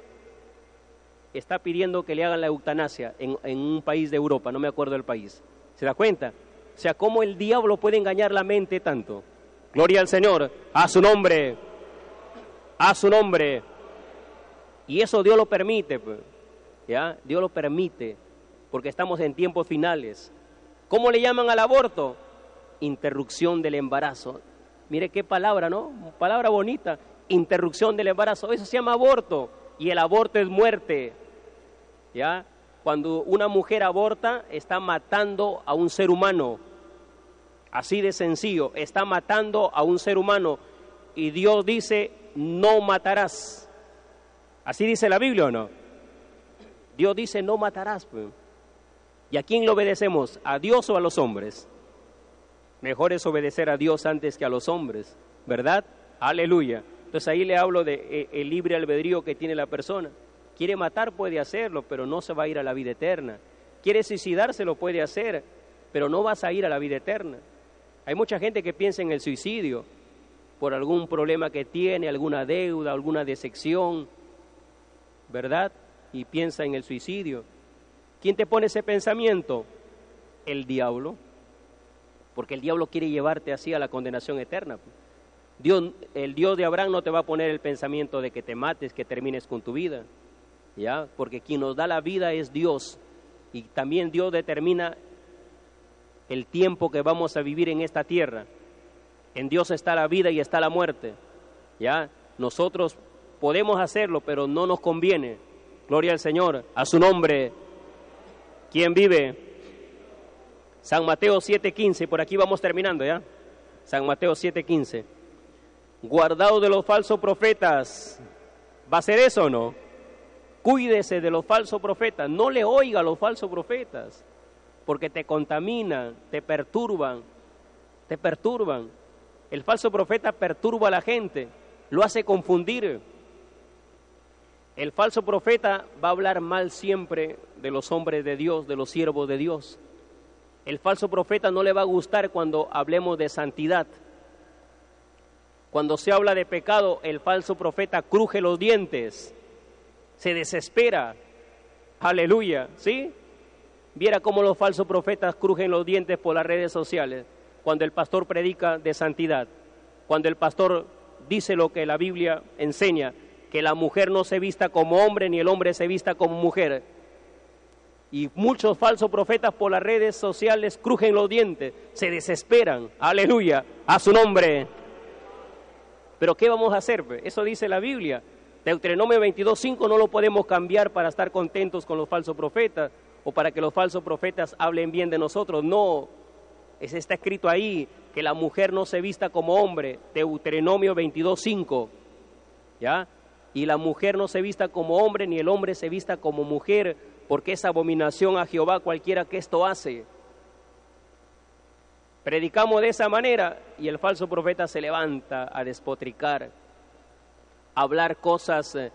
está pidiendo que le hagan la eutanasia en, un país de Europa, no me acuerdo del país. ¿Se da cuenta? O sea, cómo el diablo puede engañar la mente tanto. Gloria al Señor, a su nombre, a su nombre. Y eso Dios lo permite, pues. ¿ya? Dios lo permite, porque estamos en tiempos finales. ¿Cómo le llaman al aborto? Interrupción del embarazo. Mire qué palabra, ¿no? Palabra bonita. Interrupción del embarazo. Eso se llama aborto. Y el aborto es muerte. ¿ya? Cuando una mujer aborta, está matando a un ser humano. Así de sencillo, está matando a un ser humano. Y Dios dice, no matarás. Así dice la Biblia o no? Dios dice, no matarás. Pues. ¿Y a quién le obedecemos? ¿A Dios o a los hombres? Mejor es obedecer a Dios antes que a los hombres, ¿verdad? Aleluya. Entonces ahí le hablo de eh, el libre albedrío que tiene la persona. Quiere matar, puede hacerlo, pero no se va a ir a la vida eterna. Quiere suicidarse, lo puede hacer, pero no vas a ir a la vida eterna. Hay mucha gente que piensa en el suicidio por algún problema que tiene, alguna deuda, alguna decepción, ¿verdad? Y piensa en el suicidio. ¿Quién te pone ese pensamiento? El diablo. Porque el diablo quiere llevarte así a la condenación eterna. Dios, el Dios de Abraham no te va a poner el pensamiento de que te mates, que termines con tu vida. ¿Ya? Porque quien nos da la vida es Dios. Y también Dios determina el tiempo que vamos a vivir en esta tierra. En Dios está la vida y está la muerte. ¿Ya? Nosotros podemos hacerlo, pero no nos conviene. Gloria al Señor, a su nombre. ¿Quién vive? San Mateo 7:15, por aquí vamos terminando, ¿ya? San Mateo 7:15. Guardado de los falsos profetas. ¿Va a ser eso o no? Cuídese de los falsos profetas, no le oiga a los falsos profetas, porque te contaminan, te perturban, te perturban. El falso profeta perturba a la gente, lo hace confundir. El falso profeta va a hablar mal siempre de los hombres de Dios, de los siervos de Dios. El falso profeta no le va a gustar cuando hablemos de santidad. Cuando se habla de pecado, el falso profeta cruje los dientes, se desespera. Aleluya, ¿sí? Viera cómo los falsos profetas crujen los dientes por las redes sociales cuando el pastor predica de santidad, cuando el pastor dice lo que la Biblia enseña, que la mujer no se vista como hombre ni el hombre se vista como mujer. Y muchos falsos profetas por las redes sociales crujen los dientes, se desesperan, aleluya, a su nombre. Pero ¿qué vamos a hacer? Eso dice la Biblia. Deuteronomio 22.5 no lo podemos cambiar para estar contentos con los falsos profetas o para que los falsos profetas hablen bien de nosotros. No, está escrito ahí que la mujer no se vista como hombre, Deuteronomio 22.5, ¿ya? Y la mujer no se vista como hombre, ni el hombre se vista como mujer, porque es abominación a Jehová cualquiera que esto hace. Predicamos de esa manera y el falso profeta se levanta a despotricar, a hablar cosas eh,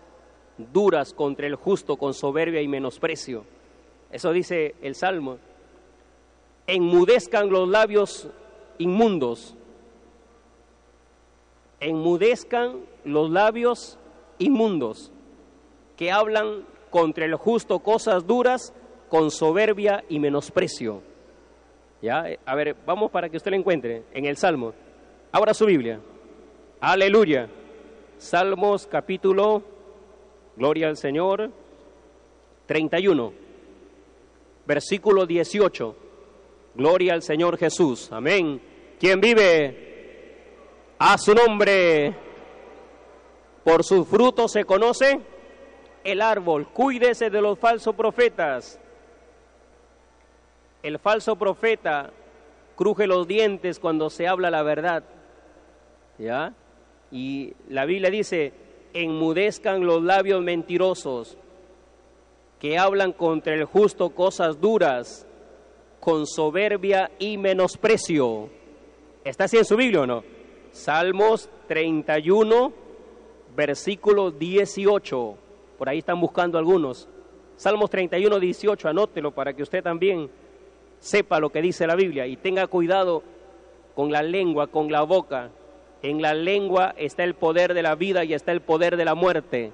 duras contra el justo con soberbia y menosprecio. Eso dice el Salmo enmudezcan los labios inmundos, enmudezcan los labios inmundos, que hablan contra el justo cosas duras con soberbia y menosprecio. ¿Ya? A ver, vamos para que usted lo encuentre en el Salmo. Abra su Biblia. Aleluya. Salmos capítulo, gloria al Señor, 31, versículo 18. Gloria al Señor Jesús. Amén. ¿Quién vive? A su nombre. Por sus frutos se conoce el árbol. Cuídese de los falsos profetas. El falso profeta cruje los dientes cuando se habla la verdad. ¿Ya? Y la Biblia dice, enmudezcan los labios mentirosos que hablan contra el justo cosas duras con soberbia y menosprecio. ¿Está así en su Biblia o no? Salmos 31, versículo 18. Por ahí están buscando algunos. Salmos 31, 18, anótelo para que usted también sepa lo que dice la Biblia y tenga cuidado con la lengua, con la boca. En la lengua está el poder de la vida y está el poder de la muerte.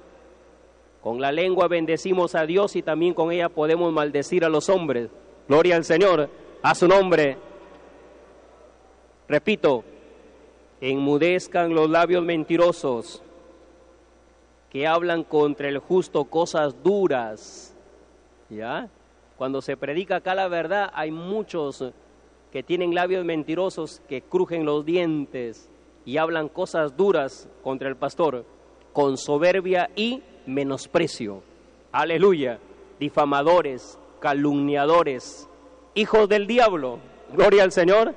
Con la lengua bendecimos a Dios y también con ella podemos maldecir a los hombres. Gloria al Señor, a su nombre. Repito, enmudezcan los labios mentirosos que hablan contra el justo cosas duras. ¿Ya? Cuando se predica acá la verdad, hay muchos que tienen labios mentirosos que crujen los dientes y hablan cosas duras contra el pastor con soberbia y menosprecio. Aleluya. Difamadores, calumniadores, hijos del diablo, gloria al Señor,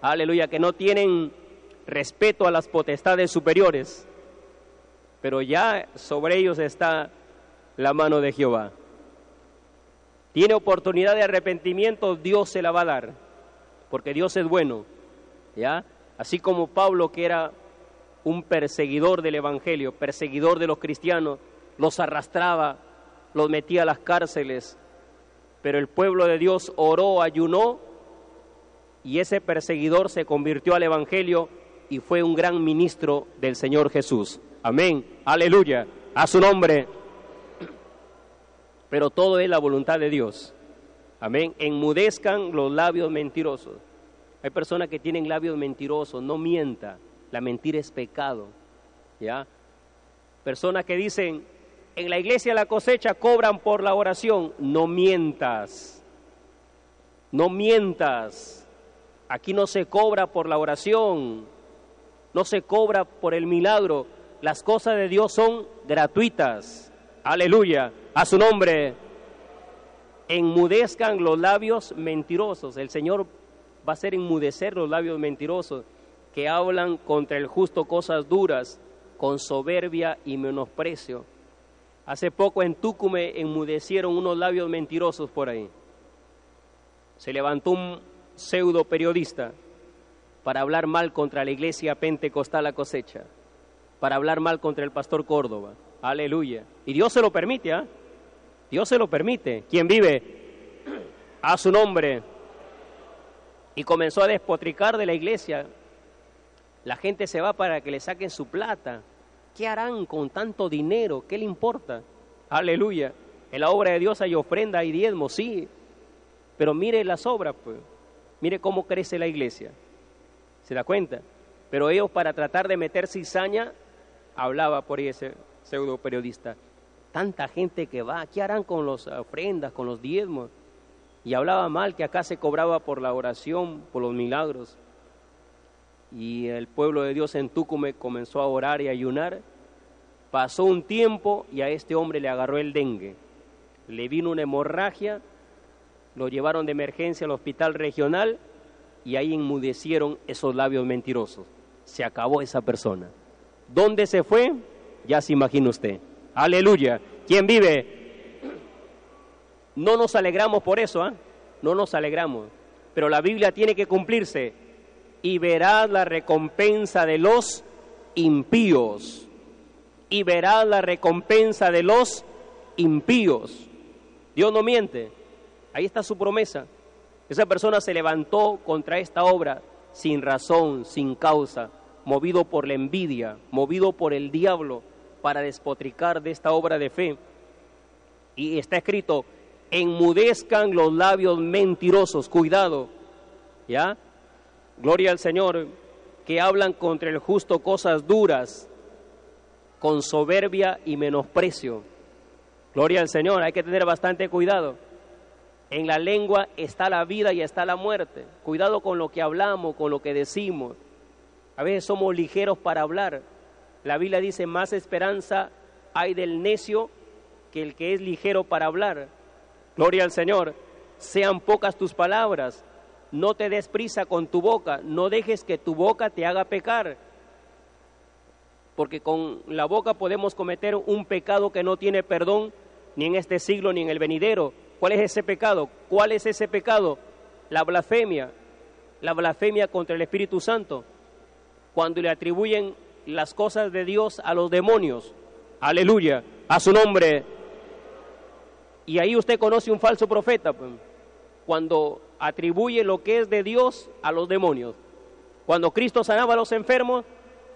aleluya, que no tienen respeto a las potestades superiores, pero ya sobre ellos está la mano de Jehová. Tiene oportunidad de arrepentimiento, Dios se la va a dar, porque Dios es bueno, ¿ya? Así como Pablo, que era un perseguidor del Evangelio, perseguidor de los cristianos, los arrastraba, los metía a las cárceles, pero el pueblo de Dios oró, ayunó, y ese perseguidor se convirtió al Evangelio y fue un gran ministro del Señor Jesús. Amén, aleluya, a su nombre. Pero todo es la voluntad de Dios. Amén, enmudezcan los labios mentirosos. Hay personas que tienen labios mentirosos, no mienta, la mentira es pecado. ¿Ya? Personas que dicen, en la iglesia la cosecha cobran por la oración, no mientas. No mientas. Aquí no se cobra por la oración, no se cobra por el milagro. Las cosas de Dios son gratuitas. Aleluya. A su nombre. Enmudezcan los labios mentirosos. El Señor va a hacer enmudecer los labios mentirosos que hablan contra el justo cosas duras, con soberbia y menosprecio. Hace poco en Túcume enmudecieron unos labios mentirosos por ahí. Se levantó un pseudo periodista para hablar mal contra la iglesia pentecostal la cosecha, para hablar mal contra el pastor Córdoba. Aleluya. Y Dios se lo permite, ¿ah? Dios se lo permite. Quien vive a su nombre y comenzó a despotricar de la iglesia. La gente se va para que le saquen su plata. ¿Qué harán con tanto dinero? ¿Qué le importa? Aleluya. En la obra de Dios hay ofrenda, y diezmo, sí. Pero mire las obras, pues. Mire cómo crece la iglesia. ¿Se da cuenta? Pero ellos para tratar de meter cizaña, hablaba por ahí ese pseudo periodista. Tanta gente que va, ¿qué harán con las ofrendas, con los diezmos? y hablaba mal que acá se cobraba por la oración, por los milagros. Y el pueblo de Dios en Túcume comenzó a orar y ayunar. Pasó un tiempo y a este hombre le agarró el dengue. Le vino una hemorragia, lo llevaron de emergencia al hospital regional y ahí enmudecieron esos labios mentirosos. Se acabó esa persona. ¿Dónde se fue? Ya se imagina usted. Aleluya. ¿Quién vive? No nos alegramos por eso, ¿ah? No nos alegramos. Pero la Biblia tiene que cumplirse. Y verás la recompensa de los impíos. Y verás la recompensa de los impíos. Dios no miente. Ahí está su promesa. Esa persona se levantó contra esta obra sin razón, sin causa, movido por la envidia, movido por el diablo para despotricar de esta obra de fe. Y está escrito, enmudezcan los labios mentirosos, cuidado, ¿ya? Gloria al Señor, que hablan contra el justo cosas duras, con soberbia y menosprecio. Gloria al Señor, hay que tener bastante cuidado. En la lengua está la vida y está la muerte. Cuidado con lo que hablamos, con lo que decimos. A veces somos ligeros para hablar. La Biblia dice, más esperanza hay del necio que el que es ligero para hablar. Gloria al Señor. Sean pocas tus palabras. No te des prisa con tu boca. No dejes que tu boca te haga pecar. Porque con la boca podemos cometer un pecado que no tiene perdón ni en este siglo ni en el venidero. ¿Cuál es ese pecado? ¿Cuál es ese pecado? La blasfemia. La blasfemia contra el Espíritu Santo. Cuando le atribuyen las cosas de Dios a los demonios. Aleluya. A su nombre y ahí usted conoce un falso profeta, pues, cuando atribuye lo que es de Dios a los demonios. Cuando Cristo sanaba a los enfermos,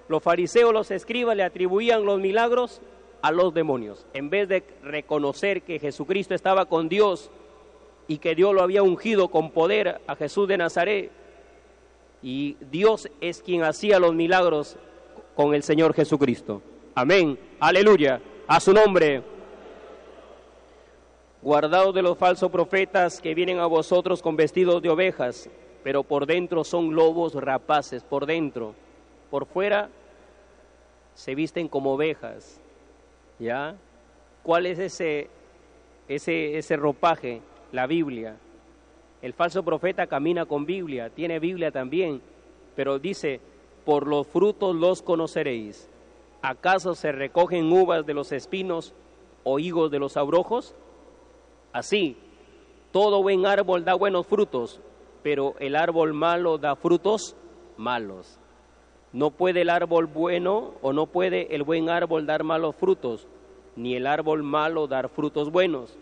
los fariseos, los escribas le atribuían los milagros a los demonios. En vez de reconocer que Jesucristo estaba con Dios y que Dios lo había ungido con poder a Jesús de Nazaret, y Dios es quien hacía los milagros con el Señor Jesucristo. Amén. Aleluya. A su nombre. Guardaos de los falsos profetas que vienen a vosotros con vestidos de ovejas, pero por dentro son lobos rapaces, por dentro. Por fuera se visten como ovejas. ¿Ya? ¿Cuál es ese, ese, ese ropaje? la Biblia. El falso profeta camina con Biblia, tiene Biblia también, pero dice, por los frutos los conoceréis. ¿Acaso se recogen uvas de los espinos o higos de los abrojos? Así, todo buen árbol da buenos frutos, pero el árbol malo da frutos malos. No puede el árbol bueno o no puede el buen árbol dar malos frutos, ni el árbol malo dar frutos buenos.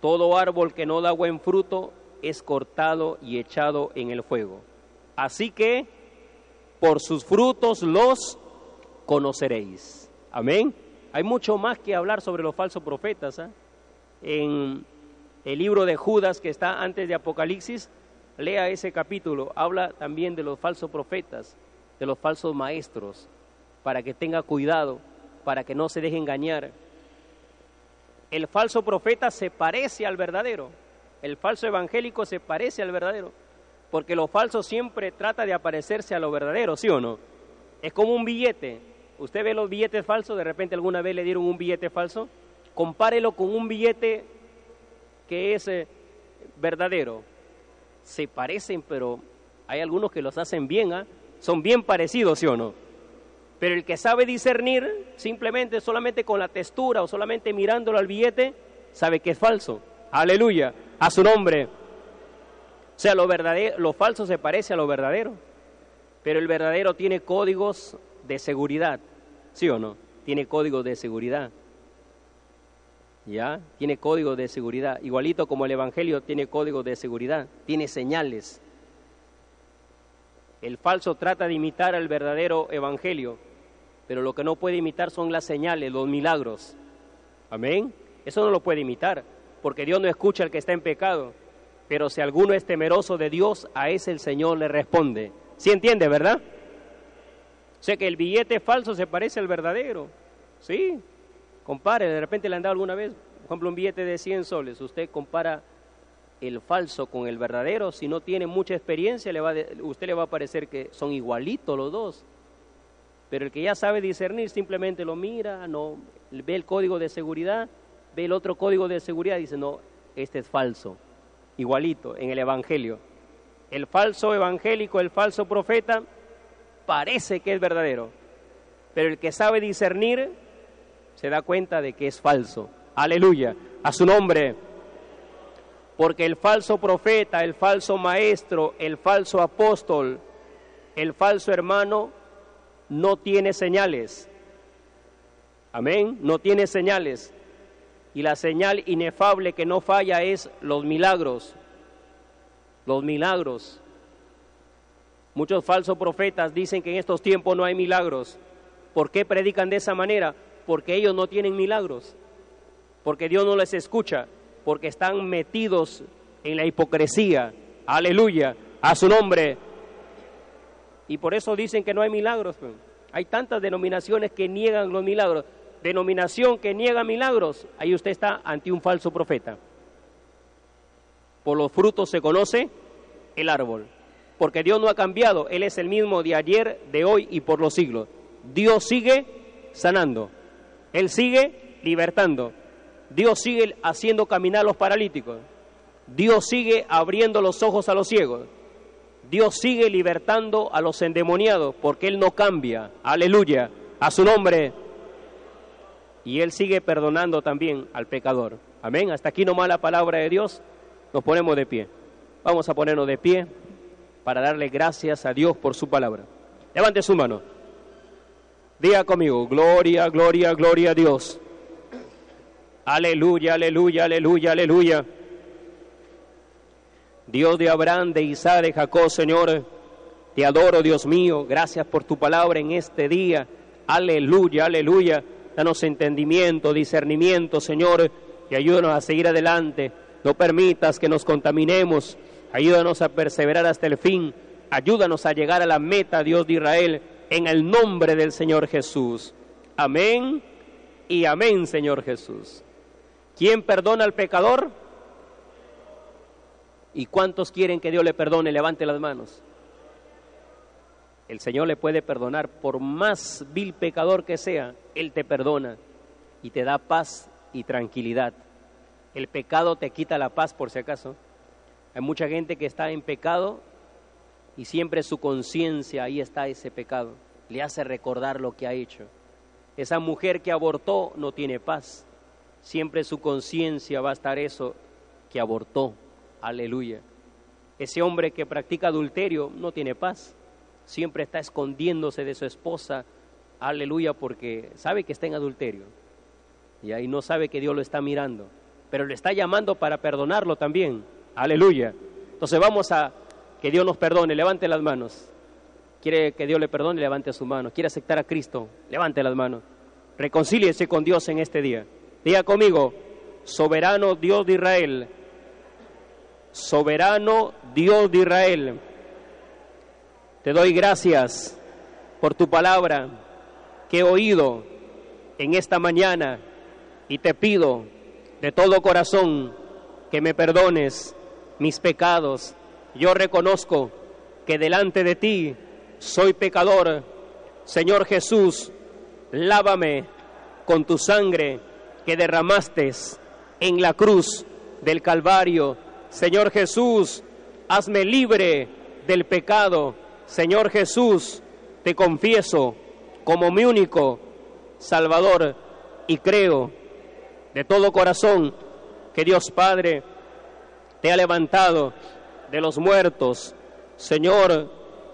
Todo árbol que no da buen fruto es cortado y echado en el fuego. Así que por sus frutos los conoceréis. Amén. Hay mucho más que hablar sobre los falsos profetas. ¿ah? En el libro de Judas que está antes de Apocalipsis, lea ese capítulo. Habla también de los falsos profetas, de los falsos maestros, para que tenga cuidado, para que no se deje engañar. El falso profeta se parece al verdadero. El falso evangélico se parece al verdadero. Porque lo falso siempre trata de aparecerse a lo verdadero, ¿sí o no? Es como un billete. Usted ve los billetes falsos, de repente alguna vez le dieron un billete falso. Compárelo con un billete que es eh, verdadero. Se parecen, pero hay algunos que los hacen bien, ¿ah? Son bien parecidos, ¿sí o no? Pero el que sabe discernir, simplemente, solamente con la textura o solamente mirándolo al billete, sabe que es falso. Aleluya, a su nombre. O sea, lo, verdadero, lo falso se parece a lo verdadero, pero el verdadero tiene códigos de seguridad, ¿sí o no? Tiene códigos de seguridad. ¿Ya? Tiene códigos de seguridad. Igualito como el Evangelio tiene códigos de seguridad, tiene señales. El falso trata de imitar al verdadero Evangelio, pero lo que no puede imitar son las señales, los milagros. Amén. Eso no lo puede imitar, porque Dios no escucha al que está en pecado pero si alguno es temeroso de Dios, a ese el Señor le responde. ¿Sí entiende, verdad? O sea que el billete falso se parece al verdadero. Sí, compare, de repente le han dado alguna vez, por ejemplo, un billete de 100 soles, usted compara el falso con el verdadero, si no tiene mucha experiencia, le va usted le va a parecer que son igualitos los dos. Pero el que ya sabe discernir simplemente lo mira, no ve el código de seguridad, ve el otro código de seguridad y dice, no, este es falso igualito en el Evangelio. El falso evangélico, el falso profeta, parece que es verdadero, pero el que sabe discernir se da cuenta de que es falso. Aleluya, a su nombre. Porque el falso profeta, el falso maestro, el falso apóstol, el falso hermano, no tiene señales. Amén, no tiene señales y la señal inefable que no falla es los milagros. Los milagros. Muchos falsos profetas dicen que en estos tiempos no hay milagros. ¿Por qué predican de esa manera? Porque ellos no tienen milagros. Porque Dios no les escucha. Porque están metidos en la hipocresía. Aleluya. A su nombre. Y por eso dicen que no hay milagros. Pues. Hay tantas denominaciones que niegan los milagros denominación que niega milagros, ahí usted está ante un falso profeta. Por los frutos se conoce el árbol, porque Dios no ha cambiado, Él es el mismo de ayer, de hoy y por los siglos. Dios sigue sanando, Él sigue libertando, Dios sigue haciendo caminar a los paralíticos, Dios sigue abriendo los ojos a los ciegos, Dios sigue libertando a los endemoniados, porque Él no cambia. Aleluya. A su nombre y Él sigue perdonando también al pecador. Amén. Hasta aquí nomás la palabra de Dios. Nos ponemos de pie. Vamos a ponernos de pie para darle gracias a Dios por su palabra. Levante su mano. Diga conmigo, gloria, gloria, gloria a Dios. Aleluya, aleluya, aleluya, aleluya. Dios de Abraham, de Isaac, de Jacob, Señor, te adoro, Dios mío. Gracias por tu palabra en este día. Aleluya, aleluya. Danos entendimiento, discernimiento, Señor, y ayúdanos a seguir adelante. No permitas que nos contaminemos. Ayúdanos a perseverar hasta el fin. Ayúdanos a llegar a la meta, Dios de Israel, en el nombre del Señor Jesús. Amén y amén, Señor Jesús. ¿Quién perdona al pecador? ¿Y cuántos quieren que Dios le perdone? Levante las manos. El Señor le puede perdonar por más vil pecador que sea, Él te perdona y te da paz y tranquilidad. El pecado te quita la paz, por si acaso. Hay mucha gente que está en pecado y siempre su conciencia, ahí está ese pecado, le hace recordar lo que ha hecho. Esa mujer que abortó no tiene paz. Siempre su conciencia va a estar eso que abortó. Aleluya. Ese hombre que practica adulterio no tiene paz. Siempre está escondiéndose de su esposa. Aleluya, porque sabe que está en adulterio. Y ahí no sabe que Dios lo está mirando. Pero le está llamando para perdonarlo también. Aleluya. Entonces vamos a que Dios nos perdone. Levante las manos. Quiere que Dios le perdone, levante su mano. Quiere aceptar a Cristo, levante las manos. Reconcíliese con Dios en este día. Diga conmigo, soberano Dios de Israel, soberano Dios de Israel, te doy gracias por tu palabra que he oído en esta mañana y te pido de todo corazón que me perdones mis pecados. Yo reconozco que delante de ti soy pecador. Señor Jesús, lávame con tu sangre que derramaste en la cruz del Calvario. Señor Jesús, hazme libre del pecado. Señor Jesús, te confieso como mi único Salvador y creo de todo corazón que Dios Padre te ha levantado de los muertos. Señor,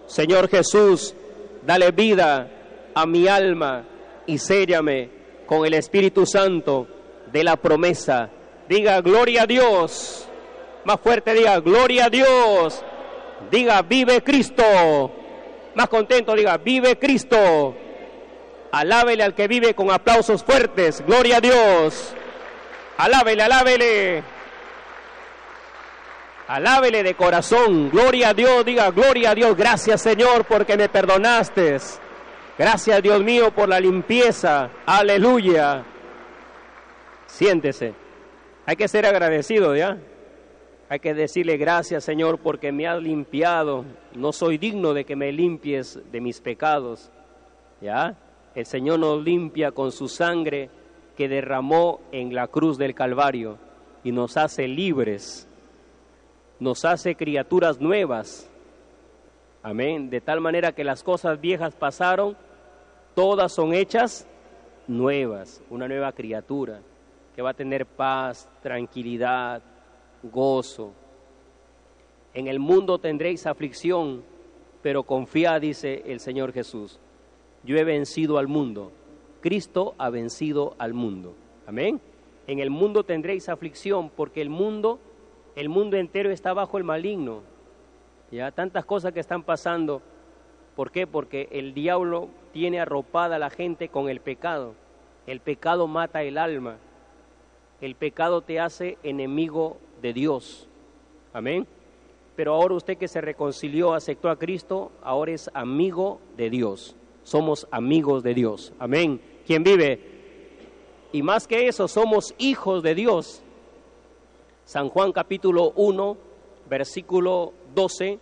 Señor Jesús, dale vida a mi alma y séllame con el Espíritu Santo de la promesa. Diga gloria a Dios. Más fuerte diga gloria a Dios. Diga vive Cristo. Más contento diga vive Cristo. Alábele al que vive con aplausos fuertes. Gloria a Dios. Alábele, alábele. Alábele de corazón. Gloria a Dios. Diga gloria a Dios. Gracias Señor porque me perdonaste. Gracias Dios mío por la limpieza. Aleluya. Siéntese. Hay que ser agradecido, ¿ya? Hay que decirle gracias Señor porque me has limpiado. No soy digno de que me limpies de mis pecados. ¿Ya? El Señor nos limpia con su sangre que derramó en la cruz del Calvario y nos hace libres nos hace criaturas nuevas. Amén. De tal manera que las cosas viejas pasaron, todas son hechas nuevas. Una nueva criatura que va a tener paz, tranquilidad, gozo. En el mundo tendréis aflicción, pero confía, dice el Señor Jesús. Yo he vencido al mundo. Cristo ha vencido al mundo. Amén. En el mundo tendréis aflicción porque el mundo el mundo entero está bajo el maligno. Ya tantas cosas que están pasando. ¿Por qué? Porque el diablo tiene arropada a la gente con el pecado. El pecado mata el alma. El pecado te hace enemigo de Dios. Amén. Pero ahora usted que se reconcilió, aceptó a Cristo, ahora es amigo de Dios. Somos amigos de Dios. Amén. ¿Quién vive? Y más que eso, somos hijos de Dios. San Juan capítulo 1, versículo 12,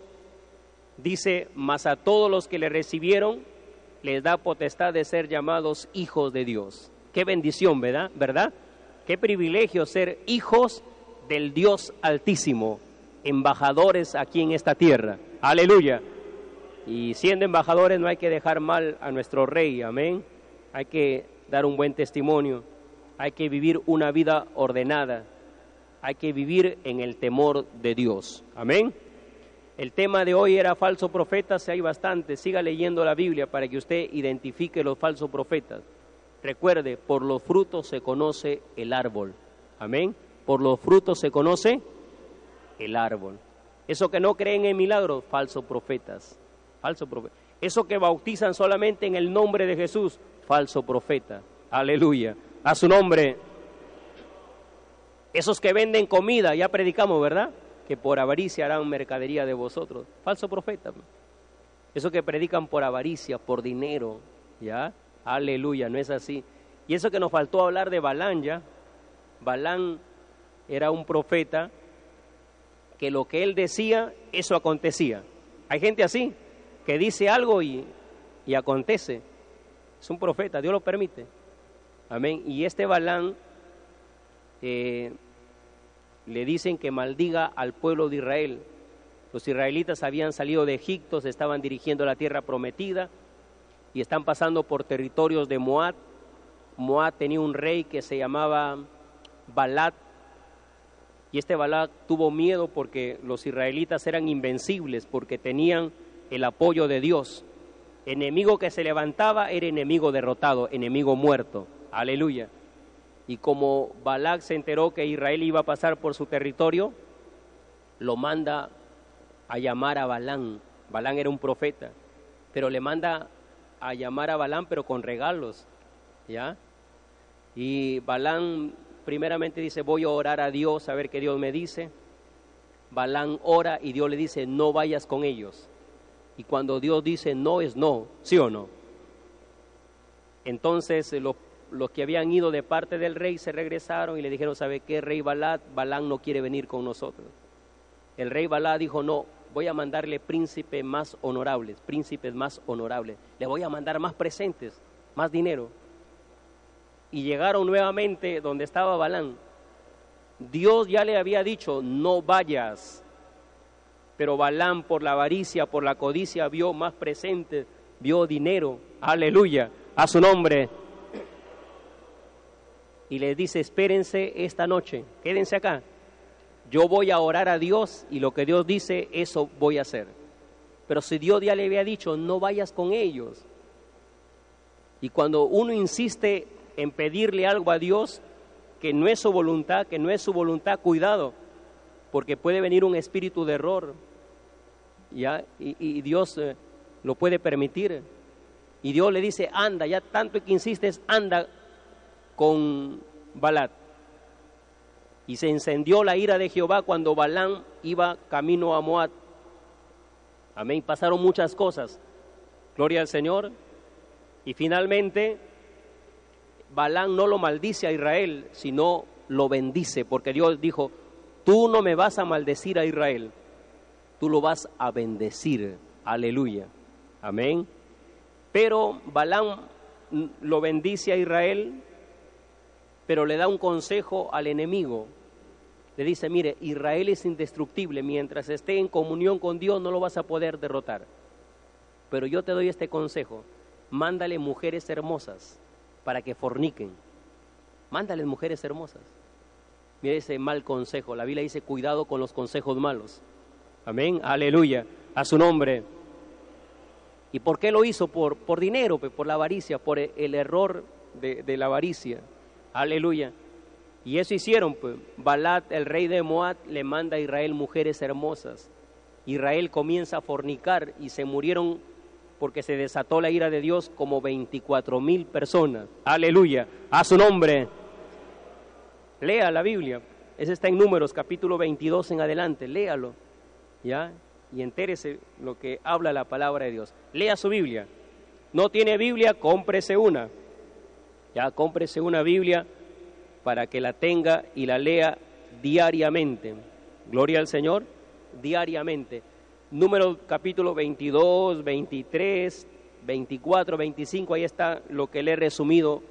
dice, mas a todos los que le recibieron les da potestad de ser llamados hijos de Dios. Qué bendición, ¿verdad? ¿verdad? Qué privilegio ser hijos del Dios Altísimo, embajadores aquí en esta tierra. Aleluya. Y siendo embajadores no hay que dejar mal a nuestro rey, amén. Hay que dar un buen testimonio, hay que vivir una vida ordenada, hay que vivir en el temor de Dios. Amén. El tema de hoy era falso profetas, hay bastante. Siga leyendo la Biblia para que usted identifique los falsos profetas. Recuerde, por los frutos se conoce el árbol. Amén. Por los frutos se conoce el árbol. Eso que no creen en milagros, falsos profetas. Falso profeta. Eso que bautizan solamente en el nombre de Jesús, falso profeta. Aleluya. A su nombre. Esos que venden comida, ya predicamos, ¿verdad? Que por avaricia harán mercadería de vosotros. Falso profeta. Esos que predican por avaricia, por dinero, ¿ya? Aleluya, no es así. Y eso que nos faltó hablar de Balán, ¿ya? Balán era un profeta que lo que él decía, eso acontecía. Hay gente así, que dice algo y, y acontece. Es un profeta, Dios lo permite. Amén. Y este Balán eh, le dicen que maldiga al pueblo de Israel. Los israelitas habían salido de Egipto, se estaban dirigiendo a la tierra prometida y están pasando por territorios de Moab. Moab tenía un rey que se llamaba Balat y este Balat tuvo miedo porque los israelitas eran invencibles, porque tenían el apoyo de Dios. Enemigo que se levantaba era enemigo derrotado, enemigo muerto. Aleluya. Y como Balak se enteró que Israel iba a pasar por su territorio, lo manda a llamar a Balán. Balán era un profeta, pero le manda a llamar a Balán, pero con regalos, ¿ya? Y Balán primeramente dice, voy a orar a Dios, a ver qué Dios me dice. Balán ora y Dios le dice, no vayas con ellos. Y cuando Dios dice no es no, ¿sí o no? Entonces los los que habían ido de parte del rey se regresaron y le dijeron, ¿sabe qué, rey Balad? Balán no quiere venir con nosotros. El rey Balad dijo, no, voy a mandarle príncipes más honorables, príncipes más honorables. Le voy a mandar más presentes, más dinero. Y llegaron nuevamente donde estaba Balán. Dios ya le había dicho, no vayas. Pero Balán por la avaricia, por la codicia, vio más presentes, vio dinero. Aleluya. A su nombre y les dice, espérense esta noche, quédense acá. Yo voy a orar a Dios y lo que Dios dice, eso voy a hacer. Pero si Dios ya le había dicho, no vayas con ellos. Y cuando uno insiste en pedirle algo a Dios que no es su voluntad, que no es su voluntad, cuidado, porque puede venir un espíritu de error. ¿ya? Y, Dios eh, lo puede permitir. Y Dios le dice, anda, ya tanto que insistes, anda, con Balat. Y se encendió la ira de Jehová cuando Balán iba camino a Moab. Amén. Pasaron muchas cosas. Gloria al Señor. Y finalmente, Balán no lo maldice a Israel, sino lo bendice, porque Dios dijo, tú no me vas a maldecir a Israel, tú lo vas a bendecir. Aleluya. Amén. Pero Balán lo bendice a Israel pero le da un consejo al enemigo. Le dice, mire, Israel es indestructible, mientras esté en comunión con Dios no lo vas a poder derrotar. Pero yo te doy este consejo, mándale mujeres hermosas para que forniquen. Mándale mujeres hermosas. Mire ese mal consejo. La Biblia dice, cuidado con los consejos malos. Amén, aleluya, a su nombre. ¿Y por qué lo hizo? Por, por dinero, por la avaricia, por el error de la avaricia. Aleluya. Y eso hicieron, pues. Balat, el rey de Moab, le manda a Israel mujeres hermosas. Israel comienza a fornicar y se murieron porque se desató la ira de Dios como 24 mil personas. Aleluya. A su nombre. Lea la Biblia. Ese está en Números, capítulo 22 en adelante. Léalo. ¿Ya? Y entérese lo que habla la palabra de Dios. Lea su Biblia. No tiene Biblia, cómprese una. Ya cómprese una Biblia para que la tenga y la lea diariamente. Gloria al Señor, diariamente. Número capítulo 22, 23, 24, 25, ahí está lo que le he resumido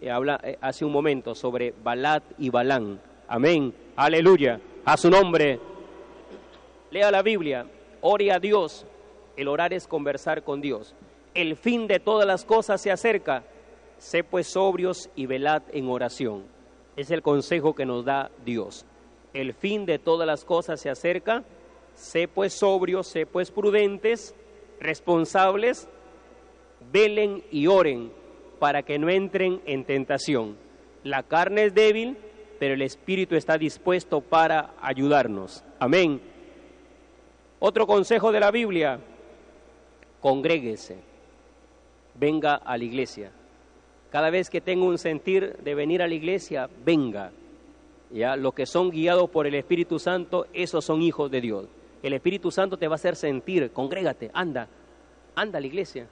eh, habla, eh, hace un momento sobre Balat y Balán. Amén. Aleluya. A su nombre. Lea la Biblia. Ore a Dios. El orar es conversar con Dios. El fin de todas las cosas se acerca sé pues sobrios y velad en oración. Es el consejo que nos da Dios. El fin de todas las cosas se acerca, sé pues sobrios, sé pues prudentes, responsables, velen y oren para que no entren en tentación. La carne es débil, pero el Espíritu está dispuesto para ayudarnos. Amén. Otro consejo de la Biblia, congréguese, venga a la iglesia. Cada vez que tengo un sentir de venir a la iglesia, venga. Ya, los que son guiados por el Espíritu Santo, esos son hijos de Dios. El Espíritu Santo te va a hacer sentir, congrégate, anda, anda a la iglesia.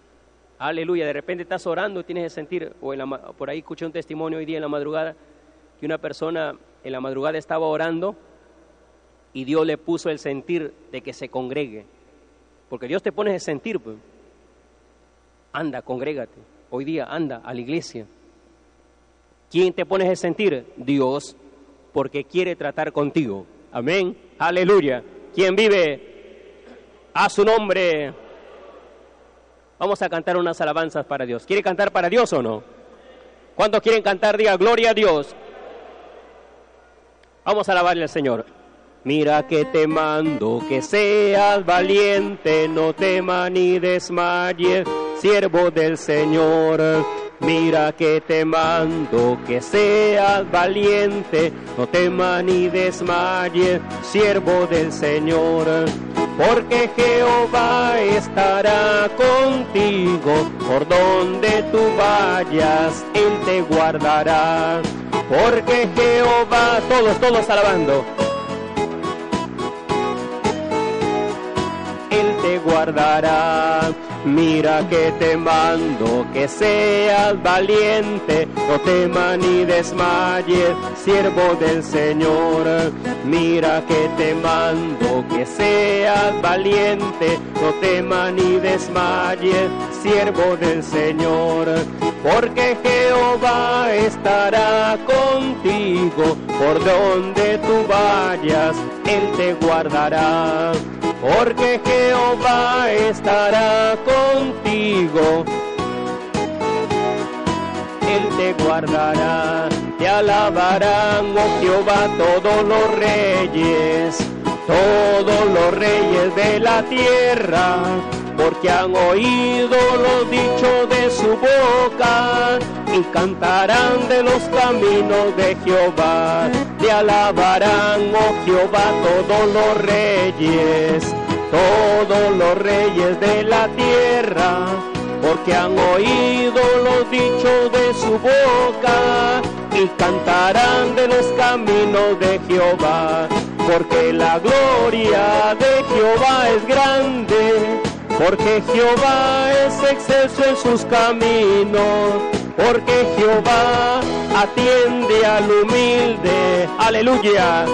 Aleluya, de repente estás orando y tienes que sentir, o por ahí escuché un testimonio hoy día en la madrugada, que una persona en la madrugada estaba orando y Dios le puso el sentir de que se congregue. Porque Dios te pone ese sentir, pues. Anda, congrégate hoy día anda a la iglesia. ¿Quién te pones a sentir? Dios. porque quiere tratar contigo. Amén. Aleluya. ¿Quién vive a su nombre? Vamos a cantar unas alabanzas para Dios. ¿Quiere cantar para Dios o no? ¿Cuántos quieren cantar? Diga gloria a Dios. Vamos a alabarle al Señor. Mira que te mando que seas valiente, no temas ni desmayes, siervo del Señor. Mira que te mando que seas valiente, no temas ni desmayes, siervo del Señor. Porque Jehová estará contigo, por donde tú vayas, Él te guardará. Porque Jehová, todos, todos alabando, Mira que te mando que seas valiente, no temas ni desmayes, siervo del Señor. Mira que te mando que seas valiente, no temas ni desmayes, siervo del Señor. Porque Jehová estará contigo, por donde tú vayas, Él te guardará porque Jehová estará contigo. Él te guardará, te alabarán, oh Jehová, todos los reyes, todos los reyes de la tierra, porque han oído los dichos de su boca y cantarán de los caminos de Jehová. Te alabarán, oh Jehová, todos los reyes, todos los reyes de la tierra, porque han oído los dichos de su boca y cantarán de los caminos de Jehová, porque la gloria de Jehová es grande, porque Jehová es excelso en sus caminos, porque Jehová atiende al humilde, aleluya.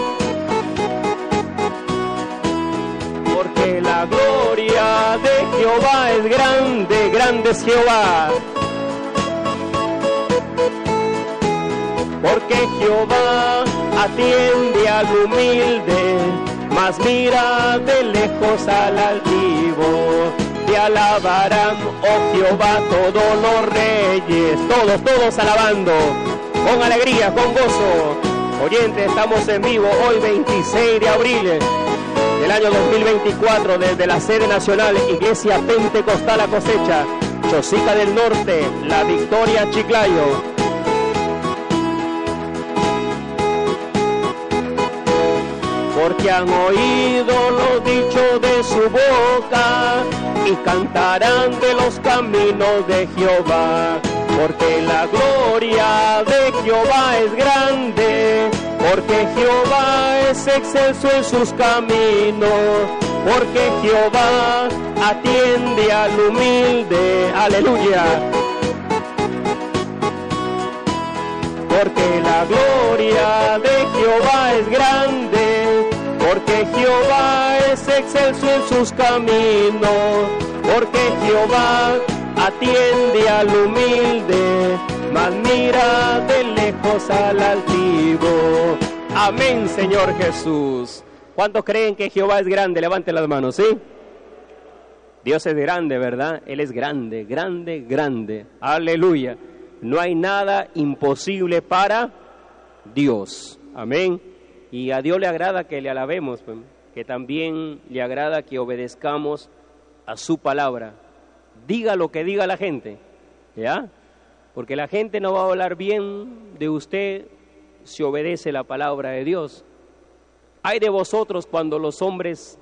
Porque la gloria de Jehová es grande, grande es Jehová. Porque Jehová atiende al humilde, mas mira de lejos al altivo. Te alabarán, oh Jehová, todos los reyes, todos, todos alabando, con alegría, con gozo. Oyente, estamos en vivo hoy 26 de abril del año 2024 desde la sede nacional Iglesia Pentecostal a Cosecha, Chosica del Norte, La Victoria Chiclayo. Porque han oído los dichos de su boca y cantarán de los caminos de Jehová. Porque la gloria de Jehová es grande, porque Jehová es excelso en sus caminos, porque Jehová atiende al humilde. Aleluya. Porque la gloria de Jehová es grande, porque Jehová es excelso en sus caminos, porque Jehová atiende al humilde, mas mira de lejos al altivo. Amén, Señor Jesús. ¿Cuántos creen que Jehová es grande? Levanten las manos, ¿sí? Dios es grande, ¿verdad? Él es grande, grande, grande. Aleluya. No hay nada imposible para Dios. Amén. Y a Dios le agrada que le alabemos, pues, que también le agrada que obedezcamos a su palabra. Diga lo que diga la gente, ¿ya? Porque la gente no va a hablar bien de usted si obedece la palabra de Dios. Hay de vosotros cuando los hombres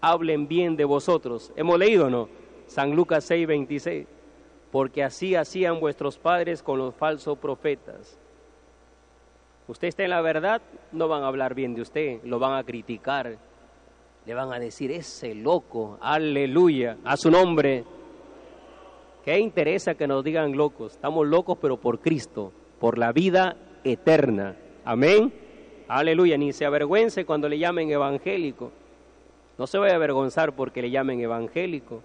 hablen bien de vosotros. Hemos leído, ¿no? San Lucas 6, 26. Porque así hacían vuestros padres con los falsos profetas. Usted está en la verdad, no van a hablar bien de usted, lo van a criticar, le van a decir, ese loco, aleluya, a su nombre. ¿Qué interesa que nos digan locos? Estamos locos, pero por Cristo, por la vida eterna. Amén. Aleluya, ni se avergüence cuando le llamen evangélico. No se vaya a avergonzar porque le llamen evangélico.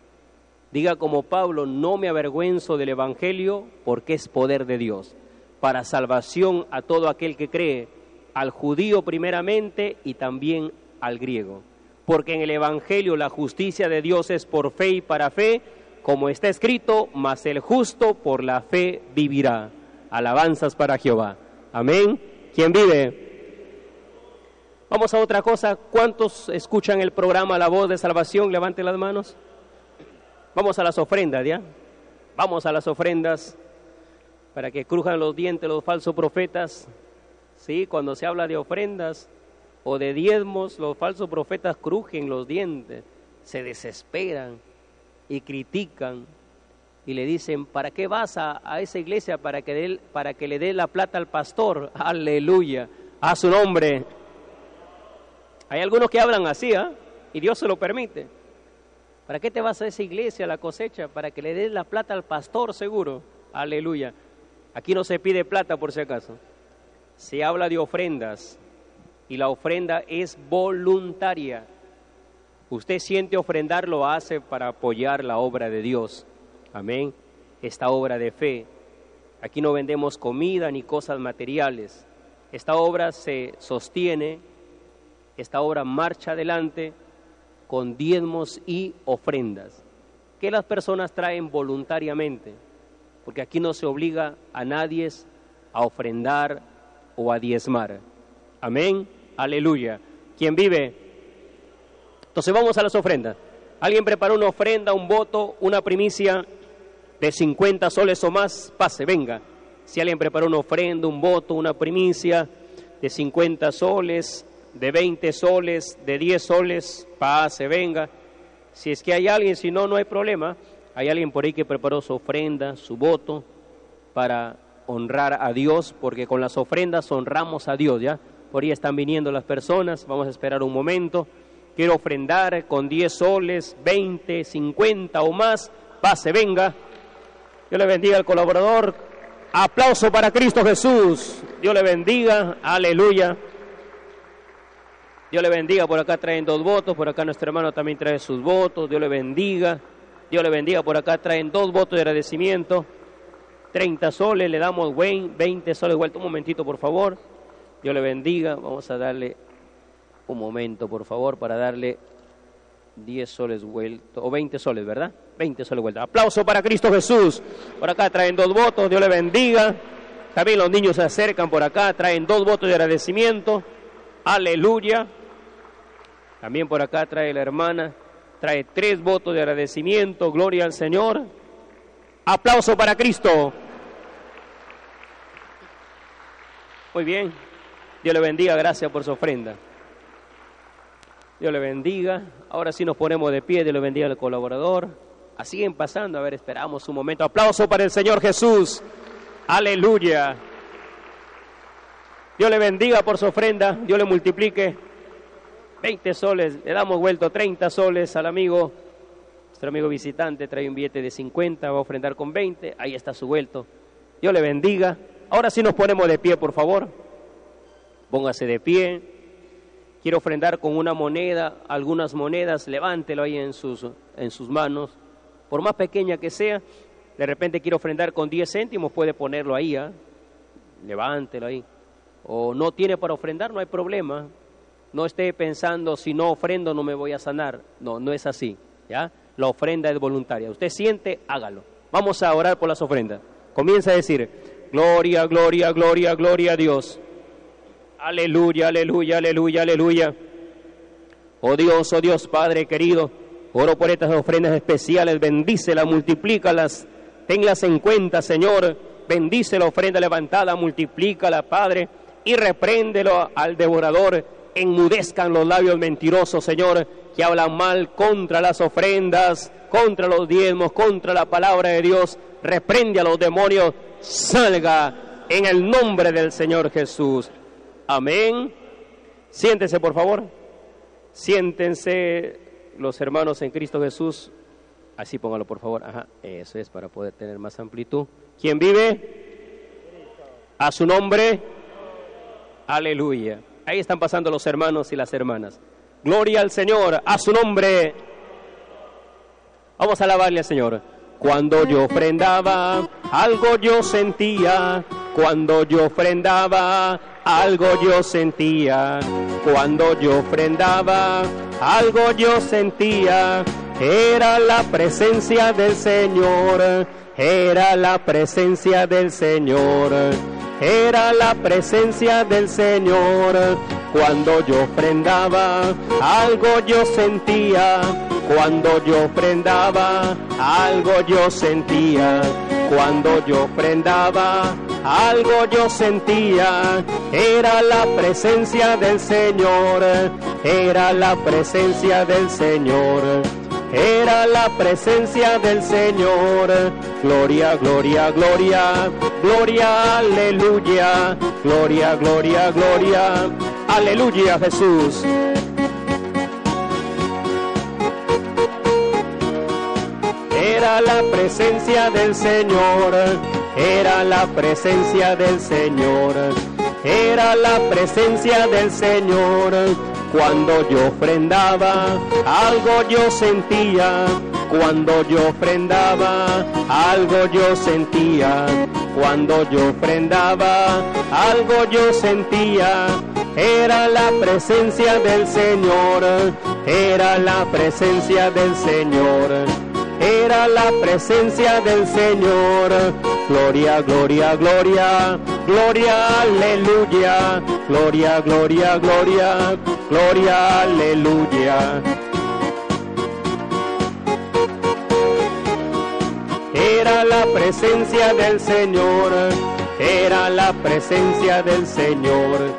Diga como Pablo, no me avergüenzo del evangelio porque es poder de Dios para salvación a todo aquel que cree, al judío primeramente y también al griego. Porque en el Evangelio la justicia de Dios es por fe y para fe, como está escrito, mas el justo por la fe vivirá. Alabanzas para Jehová. Amén. ¿Quién vive? Vamos a otra cosa. ¿Cuántos escuchan el programa La Voz de Salvación? Levanten las manos. Vamos a las ofrendas, ¿ya? Vamos a las ofrendas para que crujan los dientes los falsos profetas. Sí, cuando se habla de ofrendas o de diezmos, los falsos profetas crujen los dientes, se desesperan y critican y le dicen, ¿para qué vas a, esa iglesia? Para que, para que le dé la plata al pastor. *laughs* Aleluya. A su nombre. Hay algunos que hablan así, ¿ah? Y Dios se lo permite. ¿Para qué te vas a esa iglesia, a la cosecha? Para que le des la plata al pastor, seguro. Aleluya. Aquí no se pide plata, por si acaso. Se habla de ofrendas. Y la ofrenda es voluntaria. Usted siente ofrendar, lo hace para apoyar la obra de Dios. Amén. Esta obra de fe. Aquí no vendemos comida ni cosas materiales. Esta obra se sostiene esta obra marcha adelante con diezmos y ofrendas, que las personas traen voluntariamente, porque aquí no se obliga a nadie a ofrendar o a diezmar. Amén, aleluya. ¿Quién vive? Entonces vamos a las ofrendas. ¿Alguien preparó una ofrenda, un voto, una primicia de 50 soles o más? Pase, venga. Si alguien preparó una ofrenda, un voto, una primicia de 50 soles, de 20 soles, de 10 soles, pase, venga. Si es que hay alguien, si no, no hay problema. Hay alguien por ahí que preparó su ofrenda, su voto, para honrar a Dios, porque con las ofrendas honramos a Dios, ¿ya? Por ahí están viniendo las personas, vamos a esperar un momento. Quiero ofrendar con 10 soles, 20, 50 o más, pase, venga. Dios le bendiga al colaborador. Aplauso para Cristo Jesús. Dios le bendiga. Aleluya. Dios le bendiga, por acá traen dos votos, por acá nuestro hermano también trae sus votos, Dios le bendiga, Dios le bendiga, por acá traen dos votos de agradecimiento, 30 soles, le damos Wayne, 20 soles. Vuelto, un momentito por favor, Dios le bendiga, vamos a darle un momento por favor para darle 10 soles vuelto, o 20 soles, ¿verdad? 20 soles vuelto. Aplauso para Cristo Jesús, por acá traen dos votos, Dios le bendiga, también los niños se acercan por acá, traen dos votos de agradecimiento, aleluya. También por acá trae la hermana, trae tres votos de agradecimiento, gloria al Señor. Aplauso para Cristo. Muy bien, Dios le bendiga, gracias por su ofrenda. Dios le bendiga. Ahora sí nos ponemos de pie, Dios le bendiga al colaborador. Así siguen pasando, a ver, esperamos un momento. Aplauso para el Señor Jesús. Aleluya. Dios le bendiga por su ofrenda, Dios le multiplique. 20 soles, le damos vuelto 30 soles al amigo. Nuestro amigo visitante trae un billete de 50, va a ofrendar con 20, ahí está su vuelto. Dios le bendiga. Ahora sí nos ponemos de pie, por favor. Póngase de pie. Quiero ofrendar con una moneda, algunas monedas, levántelo ahí en sus, en sus manos. Por más pequeña que sea, de repente quiero ofrendar con 10 céntimos, puede ponerlo ahí, ¿ah? levántelo ahí o no tiene para ofrendar, no hay problema. No esté pensando, si no ofrendo no me voy a sanar. No, no es así. ¿ya? La ofrenda es voluntaria. Usted siente, hágalo. Vamos a orar por las ofrendas. Comienza a decir, gloria, gloria, gloria, gloria a Dios. Aleluya, aleluya, aleluya, aleluya. Oh Dios, oh Dios Padre querido, oro por estas ofrendas especiales, bendícelas, multiplícalas, tenlas en cuenta, Señor. Bendice la ofrenda levantada, multiplícala, Padre y repréndelo al devorador. Enmudezcan los labios mentirosos, Señor, que hablan mal contra las ofrendas, contra los diezmos, contra la palabra de Dios. Reprende a los demonios, salga en el nombre del Señor Jesús. Amén. Siéntense, por favor. Siéntense los hermanos en Cristo Jesús. Así póngalo, por favor. Ajá, eso es para poder tener más amplitud. ¿Quién vive? A su nombre. Aleluya. Ahí están pasando los hermanos y las hermanas. Gloria al Señor, a su nombre. Vamos a alabarle al Señor. Cuando yo ofrendaba, algo yo sentía Cuando yo ofrendaba, algo yo sentía. Cuando yo ofrendaba, algo yo sentía. Era la presencia del Señor. Era la presencia del Señor. Era la presencia del Señor. Cuando yo ofrendaba, algo yo sentía. Cuando yo ofrendaba, algo yo sentía. Cuando yo ofrendaba, algo yo sentía. Era la presencia del Señor. Era la presencia del Señor. Era la presencia del Señor. Gloria, gloria, gloria, gloria, aleluya. Gloria, gloria, gloria, aleluya Jesús. Era la presencia del Señor, era la presencia del Señor, era la presencia del Señor. Cuando yo ofrendaba, algo yo sentía. Cuando yo ofrendaba, algo yo sentía. Cuando yo ofrendaba, algo yo sentía. Era la presencia del Señor, era la presencia del Señor era la presencia del Señor. Gloria, gloria, gloria, gloria, aleluya. Gloria, gloria, gloria, gloria, aleluya. Era la presencia del Señor, era la presencia del Señor,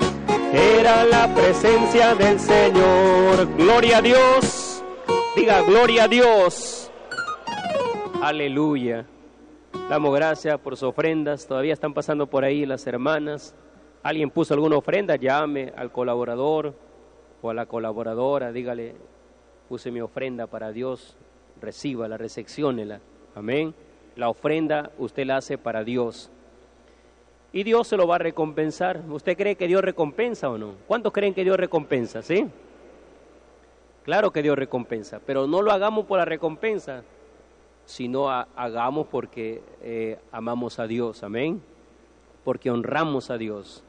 era la presencia del Señor. Gloria a Dios, diga gloria a Dios. Aleluya. Damos gracias por sus ofrendas. Todavía están pasando por ahí las hermanas. Alguien puso alguna ofrenda, llame al colaborador o a la colaboradora, dígale, puse mi ofrenda para Dios, reciba, la recepciónela. Amén. La ofrenda usted la hace para Dios. Y Dios se lo va a recompensar. ¿Usted cree que Dios recompensa o no? ¿Cuántos creen que Dios recompensa? ¿Sí? Claro que Dios recompensa, pero no lo hagamos por la recompensa, sino hagamos porque eh, amamos a Dios, amén, porque honramos a Dios.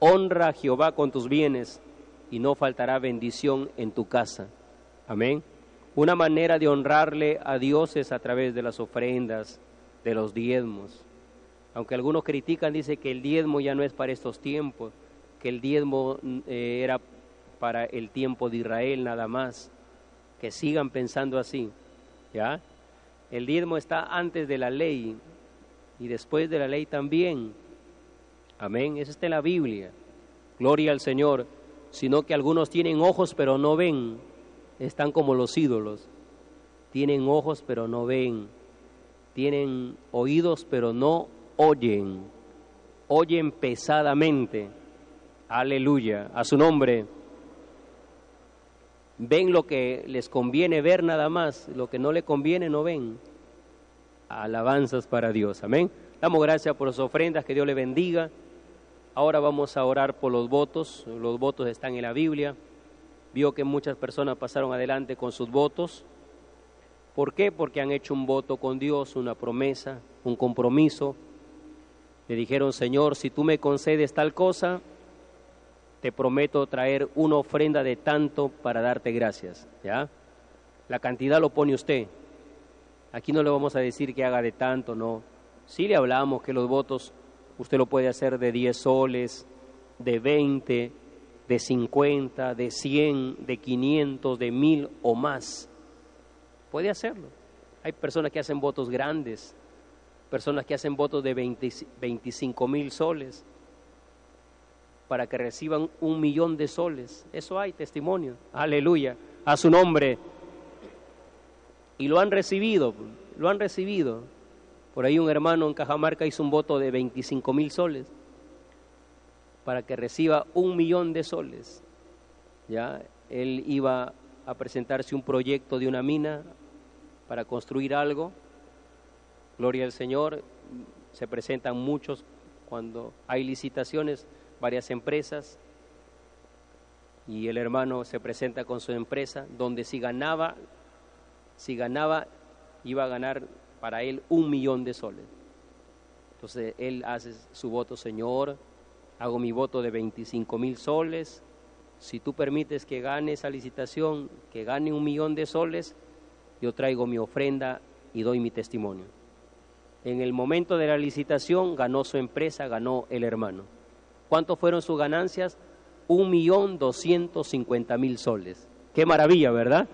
Honra a Jehová con tus bienes y no faltará bendición en tu casa, amén. Una manera de honrarle a Dios es a través de las ofrendas, de los diezmos. Aunque algunos critican, dice que el diezmo ya no es para estos tiempos, que el diezmo eh, era para el tiempo de Israel nada más. Que sigan pensando así, ¿ya? El diezmo está antes de la ley y después de la ley también. Amén. Eso está en la Biblia. Gloria al Señor. Sino que algunos tienen ojos pero no ven. Están como los ídolos. Tienen ojos pero no ven. Tienen oídos pero no oyen. Oyen pesadamente. Aleluya. A su nombre ven lo que les conviene ver nada más, lo que no le conviene no ven. Alabanzas para Dios, amén. Damos gracias por sus ofrendas, que Dios le bendiga. Ahora vamos a orar por los votos, los votos están en la Biblia. Vio que muchas personas pasaron adelante con sus votos. ¿Por qué? Porque han hecho un voto con Dios, una promesa, un compromiso. Le dijeron, Señor, si tú me concedes tal cosa, te prometo traer una ofrenda de tanto para darte gracias, ¿ya? La cantidad lo pone usted. Aquí no le vamos a decir que haga de tanto, no. Sí le hablamos que los votos usted lo puede hacer de 10 soles, de 20, de 50, de 100, de 500, de 1000 o más. Puede hacerlo. Hay personas que hacen votos grandes, personas que hacen votos de 25 mil soles, para que reciban un millón de soles. Eso hay testimonio. Aleluya. A su nombre. Y lo han recibido, lo han recibido. Por ahí un hermano en Cajamarca hizo un voto de 25 mil soles para que reciba un millón de soles. Ya, él iba a presentarse un proyecto de una mina para construir algo. Gloria al Señor. Se presentan muchos cuando hay licitaciones varias empresas y el hermano se presenta con su empresa donde si ganaba, si ganaba iba a ganar para él un millón de soles. Entonces él hace su voto, Señor, hago mi voto de 25 mil soles. Si tú permites que gane esa licitación, que gane un millón de soles, yo traigo mi ofrenda y doy mi testimonio. En el momento de la licitación ganó su empresa, ganó el hermano. ¿Cuánto fueron sus ganancias? Un millón doscientos cincuenta mil soles. Qué maravilla, ¿verdad?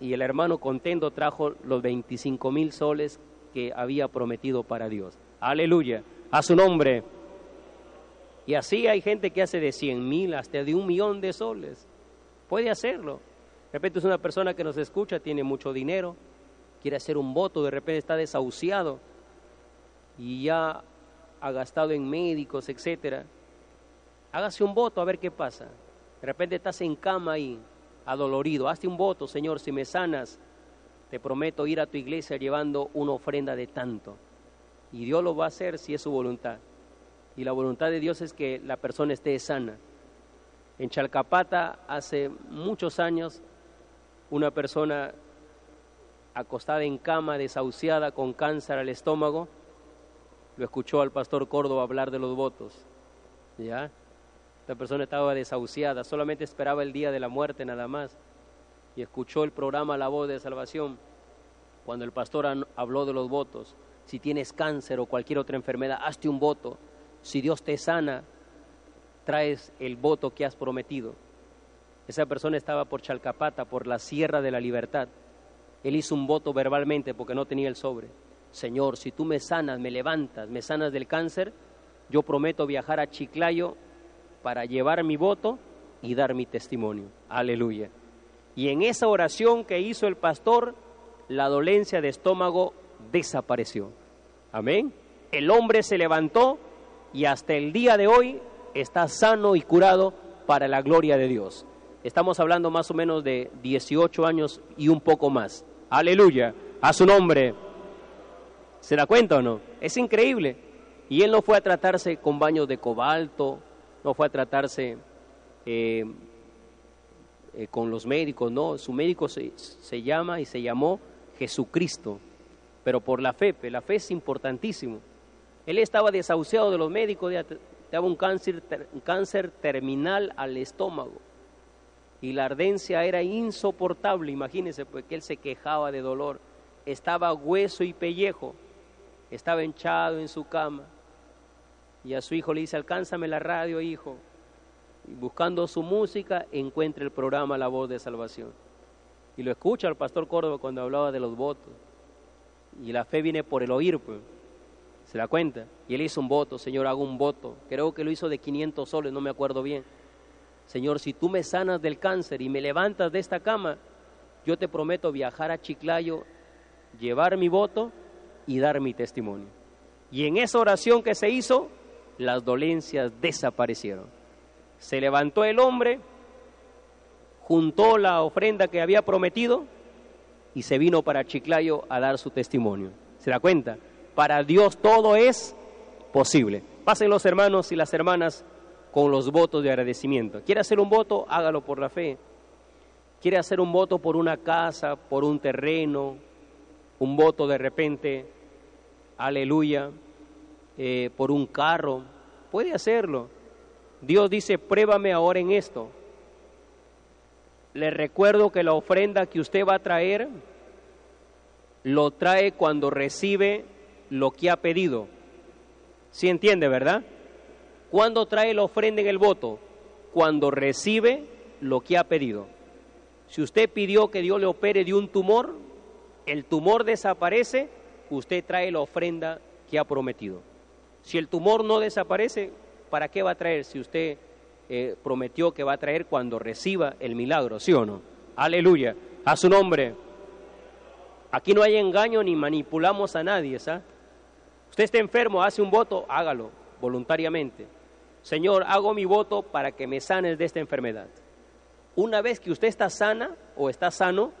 Y el hermano contento trajo los 25 mil soles que había prometido para Dios. Aleluya. A su nombre. Y así hay gente que hace de 100 mil hasta de un millón de soles. Puede hacerlo. De repente es una persona que nos escucha, tiene mucho dinero, quiere hacer un voto, de repente está desahuciado y ya ha gastado en médicos, etcétera. Hágase un voto a ver qué pasa. De repente estás en cama y adolorido. Hazte un voto, Señor, si me sanas, te prometo ir a tu iglesia llevando una ofrenda de tanto. Y Dios lo va a hacer si es su voluntad. Y la voluntad de Dios es que la persona esté sana. En Chalcapata hace muchos años una persona acostada en cama, desahuciada, con cáncer al estómago, lo escuchó al pastor Córdoba hablar de los votos. ¿Ya? Esta persona estaba desahuciada, solamente esperaba el día de la muerte nada más. Y escuchó el programa La Voz de Salvación cuando el pastor habló de los votos. Si tienes cáncer o cualquier otra enfermedad, hazte un voto. Si Dios te sana, traes el voto que has prometido. Esa persona estaba por Chalcapata, por la Sierra de la Libertad. Él hizo un voto verbalmente porque no tenía el sobre. Señor, si tú me sanas, me levantas, me sanas del cáncer, yo prometo viajar a Chiclayo para llevar mi voto y dar mi testimonio. Aleluya. Y en esa oración que hizo el pastor, la dolencia de estómago desapareció. Amén. El hombre se levantó y hasta el día de hoy está sano y curado para la gloria de Dios. Estamos hablando más o menos de 18 años y un poco más. Aleluya, a su nombre. ¿Se da cuenta o no? Es increíble. Y él no fue a tratarse con baños de cobalto, no fue a tratarse eh, eh, con los médicos, no. Su médico se, se llama y se llamó Jesucristo, pero por la fe, la fe es importantísimo. Él estaba desahuciado de los médicos, daba un cáncer, un cáncer terminal al estómago y la ardencia era insoportable, imagínense, porque pues, él se quejaba de dolor, estaba hueso y pellejo, estaba hinchado en su cama, y a su hijo le dice, alcánzame la radio, hijo, y buscando su música, encuentra el programa La Voz de Salvación, y lo escucha el pastor Córdoba cuando hablaba de los votos, y la fe viene por el oír, pues, se da cuenta, y él hizo un voto, Señor, hago un voto, creo que lo hizo de 500 soles, no me acuerdo bien, Señor, si tú me sanas del cáncer y me levantas de esta cama, yo te prometo viajar a Chiclayo, llevar mi voto y dar mi testimonio. Y en esa oración que se hizo, las dolencias desaparecieron. Se levantó el hombre, juntó la ofrenda que había prometido y se vino para Chiclayo a dar su testimonio. ¿Se da cuenta? Para Dios todo es posible. Pasen los hermanos y las hermanas con los votos de agradecimiento. ¿Quiere hacer un voto? Hágalo por la fe. ¿Quiere hacer un voto por una casa, por un terreno? Un voto de repente, aleluya, eh, por un carro. Puede hacerlo. Dios dice, pruébame ahora en esto. Le recuerdo que la ofrenda que usted va a traer lo trae cuando recibe lo que ha pedido. ¿Sí entiende, verdad? ¿Cuándo trae la ofrenda en el voto? Cuando recibe lo que ha pedido. Si usted pidió que Dios le opere de un tumor, el tumor desaparece, usted trae la ofrenda que ha prometido. Si el tumor no desaparece, ¿para qué va a traer si usted eh, prometió que va a traer cuando reciba el milagro, sí o no? Aleluya, a su nombre. Aquí no hay engaño ni manipulamos a nadie, ¿sabes? Usted está enfermo, hace un voto, hágalo voluntariamente. Señor, hago mi voto para que me sanes de esta enfermedad. Una vez que usted está sana o está sano,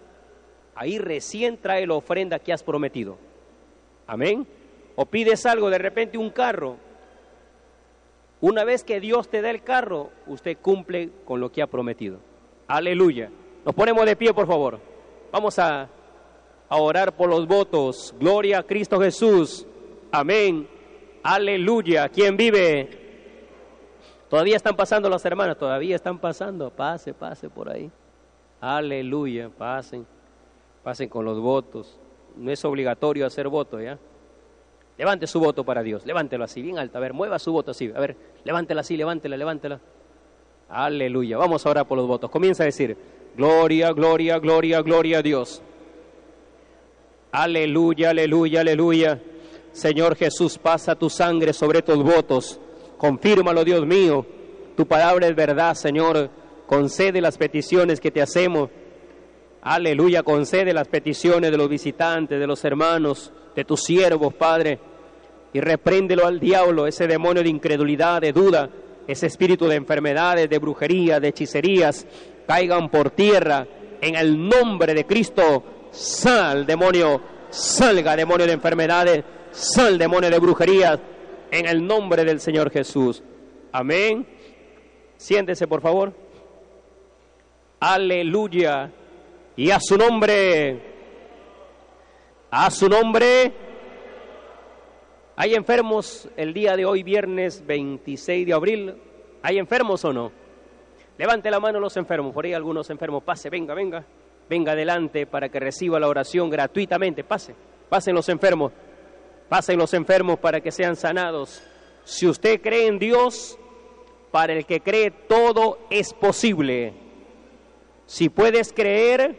ahí recién trae la ofrenda que has prometido. Amén. O pides algo, de repente un carro. Una vez que Dios te da el carro, usted cumple con lo que ha prometido. Aleluya. Nos ponemos de pie, por favor. Vamos a, a orar por los votos. Gloria a Cristo Jesús. Amén Aleluya. ¿Quién vive? Todavía están pasando las hermanas, todavía están pasando. Pase, pase por ahí. Aleluya, pasen. Pasen con los votos. No es obligatorio hacer voto, ¿ya? Levante su voto para Dios, levántelo así, bien alto. A ver, mueva su voto así. A ver, levántela así, levántela, levántela. Aleluya. Vamos ahora por los votos. Comienza a decir, gloria, gloria, gloria, gloria a Dios. Aleluya, aleluya, aleluya. Señor Jesús, pasa tu sangre sobre tus votos. Confírmalo, Dios mío. Tu palabra es verdad, Señor. Concede las peticiones que te hacemos. Aleluya, concede las peticiones de los visitantes, de los hermanos, de tus siervos, Padre y repréndelo al diablo, ese demonio de incredulidad, de duda, ese espíritu de enfermedades, de brujería, de hechicerías, caigan por tierra en el nombre de Cristo. Sal, demonio, salga, demonio de enfermedades, sal, demonio de brujería, en el nombre del Señor Jesús. Amén. Siéntese, por favor. Aleluya. Y a su nombre, a su nombre, ¿Hay enfermos el día de hoy, viernes 26 de abril? ¿Hay enfermos o no? Levante la mano los enfermos, por ahí algunos enfermos, pase, venga, venga, venga adelante para que reciba la oración gratuitamente, pase, pasen los enfermos, pasen los enfermos para que sean sanados. Si usted cree en Dios, para el que cree todo es posible. Si puedes creer,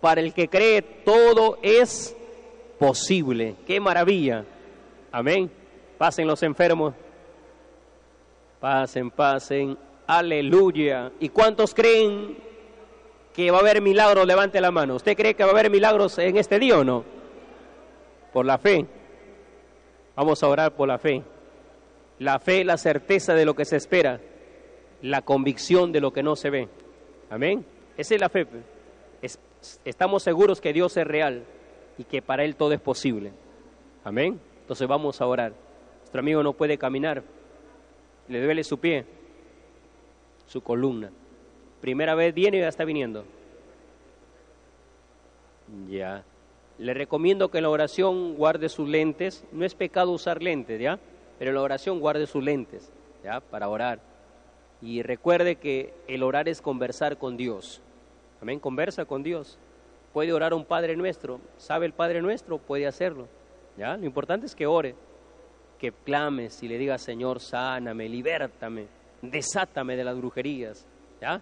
para el que cree todo es posible. ¡Qué maravilla! Amén. Pasen los enfermos. Pasen, pasen. Aleluya. ¿Y cuántos creen que va a haber milagros? Levante la mano. ¿Usted cree que va a haber milagros en este día o no? Por la fe. Vamos a orar por la fe. La fe, la certeza de lo que se espera. La convicción de lo que no se ve. Amén. Esa es la fe. estamos seguros que Dios es real y que para Él todo es posible. Amén. Entonces vamos a orar. Nuestro amigo no puede caminar, le duele su pie, su columna. Primera vez viene y ya está viniendo. Ya. Le recomiendo que en la oración guarde sus lentes. No es pecado usar lentes, ¿ya? Pero en la oración guarde sus lentes, ¿ya? Para orar. Y recuerde que el orar es conversar con Dios. Amén, conversa con Dios. Puede orar un Padre Nuestro. ¿Sabe el Padre Nuestro? Puede hacerlo. ¿ya? Lo importante es que ore, que clames y le digas, Señor, sáname, libértame, desátame de las brujerías, ¿ya?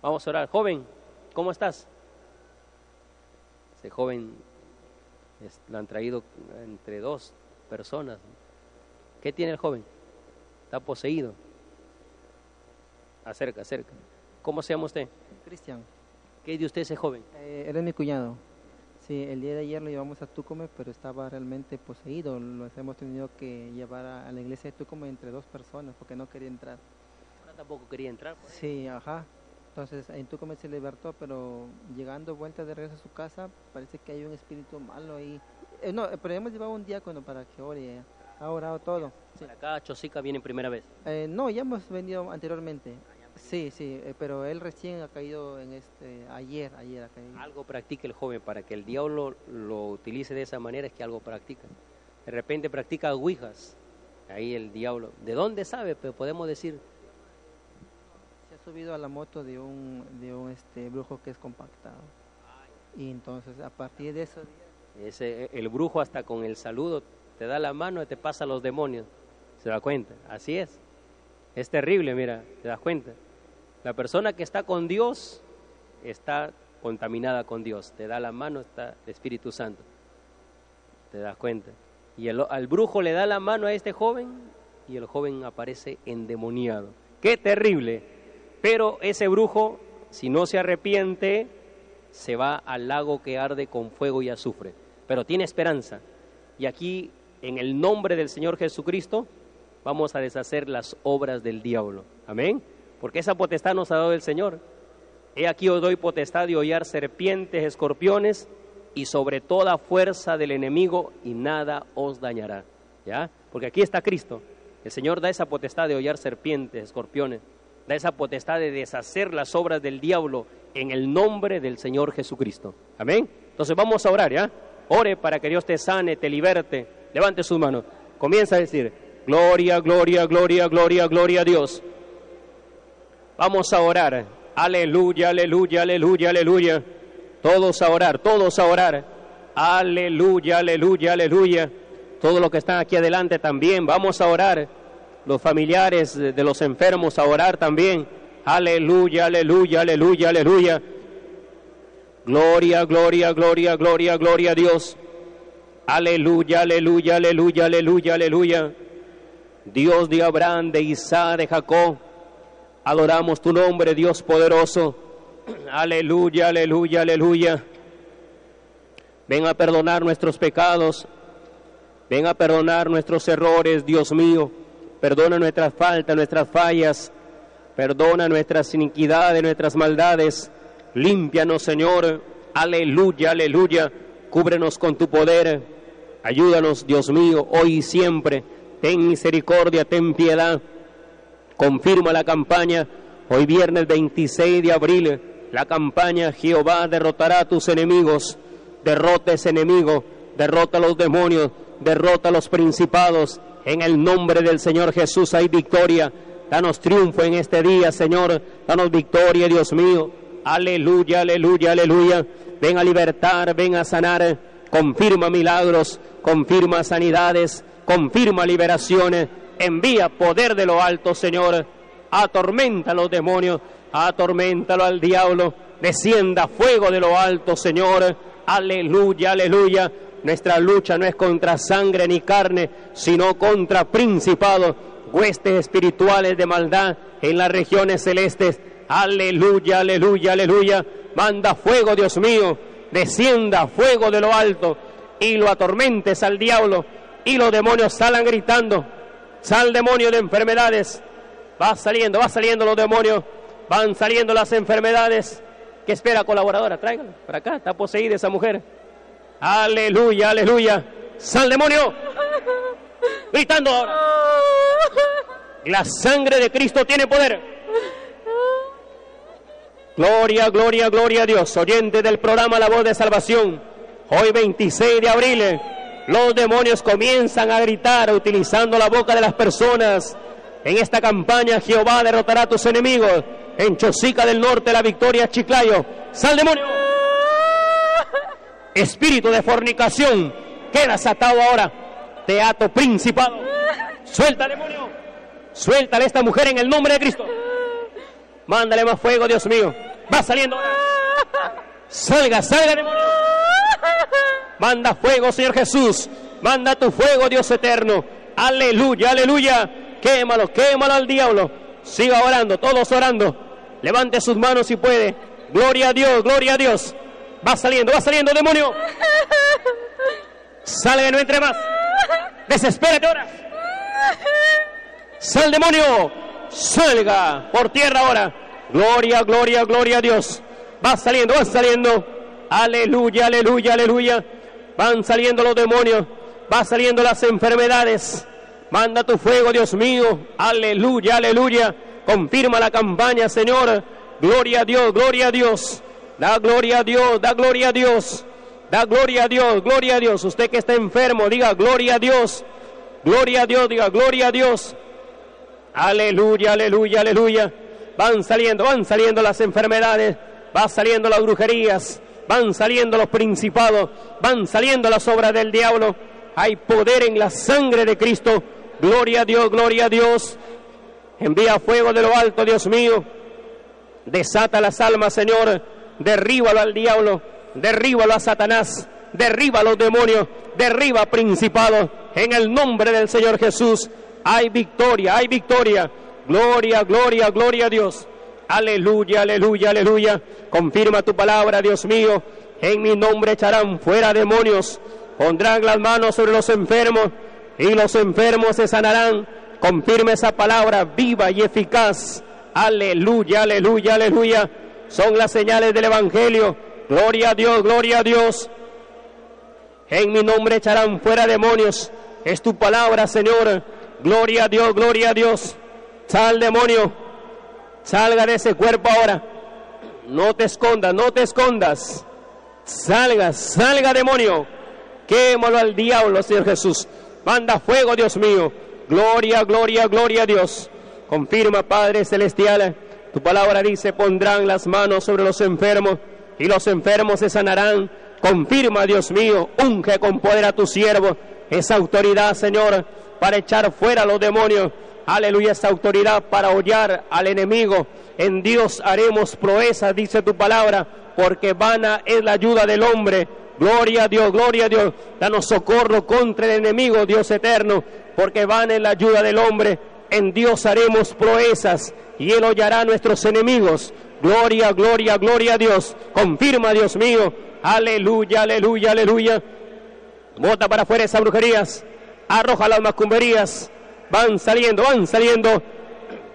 Vamos a orar. Joven, ¿cómo estás? Ese joven lo han traído entre dos personas. ¿Qué tiene el joven? Está poseído. Acerca, acerca. ¿Cómo se llama usted? Cristian. ¿Qué es de usted ese joven? Eh, él es mi cuñado. Sí, el día de ayer lo llevamos a Tucumán, pero estaba realmente poseído. Lo hemos tenido que llevar a, la iglesia de Tucumán entre dos personas porque no quería entrar. Ahora tampoco quería entrar. Pues. Sí, ajá. Entonces en Tucumán se libertó, pero llegando vuelta de regreso a su casa, parece que hay un espíritu malo ahí. Eh, no, pero hemos llevado un diácono para que ore. Ha orado todo. Sí. Acá Chosica viene primera vez. Eh, no, ya hemos venido anteriormente. Sí, sí, eh, pero él recién ha caído en este ayer, ayer ha caído. Algo practica el joven para que el diablo lo utilice de esa manera es que algo practica. De repente practica ouijas. Ahí el diablo. ¿De dónde sabe? Pero podemos decir. Se ha subido a la moto de un de un este brujo que es compactado. Y entonces a partir de eso ese el brujo hasta con el saludo te da la mano y te pasa los demonios. ¿Se da cuenta? Así es. Es terrible, mira, te das cuenta. La persona que está con Dios está contaminada con Dios. Te da la mano, está el Espíritu Santo. Te das cuenta. Y el, al brujo le da la mano a este joven y el joven aparece endemoniado. ¡Qué terrible! Pero ese brujo, si no se arrepiente, se va al lago que arde con fuego y azufre. Pero tiene esperanza. Y aquí, en el nombre del Señor Jesucristo, vamos a deshacer las obras del diablo. Amén. Porque esa potestad nos ha dado el Señor. He aquí os doy potestad de hollar serpientes, escorpiones y sobre toda fuerza del enemigo y nada os dañará. ¿Ya? Porque aquí está Cristo. El Señor da esa potestad de hollar serpientes, escorpiones. Da esa potestad de deshacer las obras del diablo en el nombre del Señor Jesucristo. Amén. Entonces vamos a orar, ¿ya? Ore para que Dios te sane, te liberte. Levante sus manos. Comienza a decir, gloria, gloria, gloria, gloria, gloria a Dios. Vamos a orar. Aleluya, aleluya, aleluya, aleluya. Todos a orar, todos a orar. Aleluya, aleluya, aleluya. Todos los que están aquí adelante también, vamos a orar. Los familiares de los enfermos a orar también. Aleluya, aleluya, aleluya, aleluya. Gloria, gloria, gloria, gloria, gloria a Dios. Aleluya, aleluya, aleluya, aleluya, aleluya. Dios de Abraham, de Isaac, de Jacob. Adoramos tu nombre, Dios poderoso. *clears throat* Aleluya, aleluya, aleluya. Ven a perdonar nuestros pecados. Ven a perdonar nuestros errores, Dios mío. Perdona nuestras faltas, nuestras fallas. Perdona nuestras iniquidades, nuestras maldades. Límpianos, Señor. Aleluya, aleluya. Cúbrenos con tu poder. Ayúdanos, Dios mío, hoy y siempre. Ten misericordia, ten piedad. Confirma la campaña. Hoy viernes 26 de abril, la campaña Jehová derrotará a tus enemigos. Derrota ese enemigo, derrota a los demonios, derrota a los principados. En el nombre del Señor Jesús hay victoria. Danos triunfo en este día, Señor. Danos victoria, Dios mío. Aleluya, aleluya, aleluya. Ven a libertar, ven a sanar. Confirma milagros, confirma sanidades, confirma liberaciones. Envía poder de lo alto, Señor. Atormenta a los demonios, atormentalo al diablo. Descienda fuego de lo alto, Señor. Aleluya, aleluya. Nuestra lucha no es contra sangre ni carne, sino contra principados, huestes espirituales de maldad en las regiones celestes. Aleluya, aleluya, aleluya. Manda fuego, Dios mío. Descienda fuego de lo alto y lo atormentes al diablo y los demonios salgan gritando. Sal demonio de enfermedades. Va saliendo, va saliendo los demonios. Van saliendo las enfermedades. ¿Qué espera colaboradora? Tráigala para acá. Está poseída esa mujer. Aleluya, aleluya. Sal demonio. Gritando ahora. La sangre de Cristo tiene poder. Gloria, gloria, gloria a Dios. Oyente del programa La Voz de Salvación. Hoy 26 de abril, los demonios comienzan a gritar utilizando la boca de las personas. En esta campaña Jehová derrotará a tus enemigos. En Chosica del Norte la victoria Chiclayo. Sal demonio. Espíritu de fornicación. Quedas atado ahora. Teatro principal. Suelta demonio. Suéltale a esta mujer en el nombre de Cristo. Mándale más fuego, Dios mío. Va saliendo. Salga, salga, demonio. Manda fuego, Señor Jesús. Manda tu fuego, Dios eterno. Aleluya, aleluya. Quémalo, quémalo al diablo. Siga orando, todos orando. Levante sus manos si puede. Gloria a Dios, gloria a Dios. Va saliendo, va saliendo, demonio. Salga, no entre más. Desespérate ahora. Sal, demonio. Salga por tierra ahora. Gloria, gloria, gloria a Dios. Va saliendo, va saliendo. Aleluya, aleluya, aleluya. Van saliendo los demonios. Va saliendo las enfermedades. Manda tu fuego, Dios mío. Aleluya, aleluya. Confirma la campaña, Señor. Gloria a Dios, gloria a Dios. Da gloria a Dios, da gloria a Dios. Da gloria a Dios, gloria a Dios. Usted que está enfermo, diga gloria a Dios. Gloria a Dios, diga gloria a Dios. Aleluya, aleluya, aleluya. Van saliendo, van saliendo las enfermedades, van saliendo las brujerías, van saliendo los principados, van saliendo las obras del diablo. Hay poder en la sangre de Cristo. Gloria a Dios, gloria a Dios. Envía fuego de lo alto, Dios mío. Desata las almas, Señor. Derríbalo al diablo. Derríbalo a Satanás. Derriba a los demonios. Derriba principados. En el nombre del Señor Jesús. Hay victoria, hay victoria. Gloria, gloria, gloria a Dios. Aleluya, aleluya, aleluya. Confirma tu palabra, Dios mío. En mi nombre echarán fuera demonios. Pondrán las manos sobre los enfermos y los enfermos se sanarán. Confirma esa palabra viva y eficaz. Aleluya, aleluya, aleluya. Son las señales del Evangelio. Gloria a Dios, gloria a Dios. En mi nombre echarán fuera demonios. Es tu palabra, Señor. Gloria a Dios, gloria a Dios. Sal, demonio. Salga de ese cuerpo ahora. No te escondas, no te escondas. Salga, salga, demonio. Quémalo al diablo, Señor Jesús. Manda fuego, Dios mío. Gloria, gloria, gloria a Dios. Confirma, Padre Celestial. Tu palabra dice, pondrán las manos sobre los enfermos y los enfermos se sanarán. Confirma, Dios mío, unge con poder a tu siervo esa autoridad, Señor, para echar fuera a los demonios. Aleluya, esa autoridad para hollar al enemigo. En Dios haremos proezas, dice tu palabra, porque vana es la ayuda del hombre. Gloria a Dios, gloria a Dios. Danos socorro contra el enemigo, Dios eterno, porque vana es la ayuda del hombre. En Dios haremos proezas y Él hollará a nuestros enemigos. Gloria, gloria, gloria a Dios. Confirma, Dios mío. Aleluya, aleluya, aleluya. Bota para afuera esas brujerías. Arroja las macumberías. Van saliendo, van saliendo.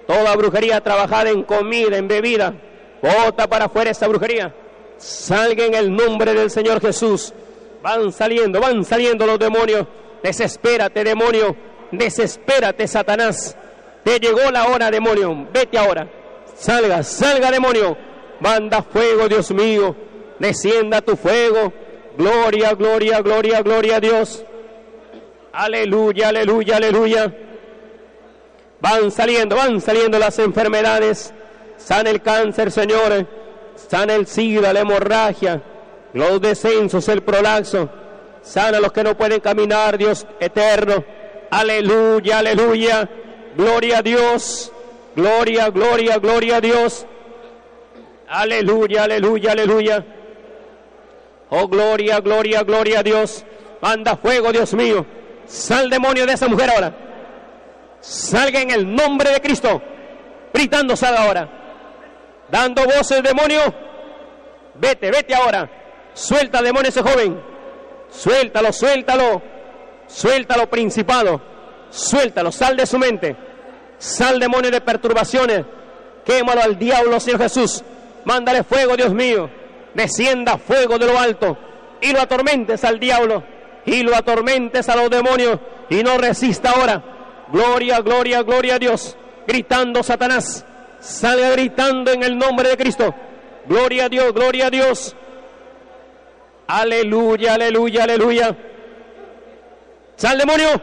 Toda brujería trabajada en comida, en bebida. Bota para afuera esa brujería. Salga en el nombre del Señor Jesús. Van saliendo, van saliendo los demonios. Desespérate, demonio. Desespérate, Satanás. Te llegó la hora, demonio. Vete ahora. Salga, salga, demonio. Manda fuego, Dios mío. Descienda tu fuego. Gloria, gloria, gloria, gloria a Dios. Aleluya, aleluya, aleluya. Van saliendo, van saliendo las enfermedades. Sana el cáncer, Señor. Sana el SIDA, la hemorragia, los descensos, el prolaxo. Sana los que no pueden caminar, Dios eterno. Aleluya, aleluya. Gloria a Dios. Gloria, gloria, gloria a Dios. Aleluya, aleluya, aleluya. Oh, gloria, gloria, gloria a Dios. Manda fuego, Dios mío. Sal demonio de esa mujer ahora. Salga en el nombre de Cristo. Gritando, sal ahora. Dando voces, demonio. Vete, vete ahora. Suelta, demonio, ese joven. Suéltalo, suéltalo. Suéltalo, principado. Suéltalo, sal de su mente. Sal, demonio de perturbaciones. Quémalo al diablo, Señor Jesús. Mándale fuego, Dios mío. Descienda fuego de lo alto. Y lo atormentes al diablo. Y lo atormentes a los demonios. Y no resista ahora. Gloria, gloria, gloria a Dios. Gritando Satanás. Salga gritando en el nombre de Cristo. Gloria a Dios, gloria a Dios. Aleluya, aleluya, aleluya. Sal demonio.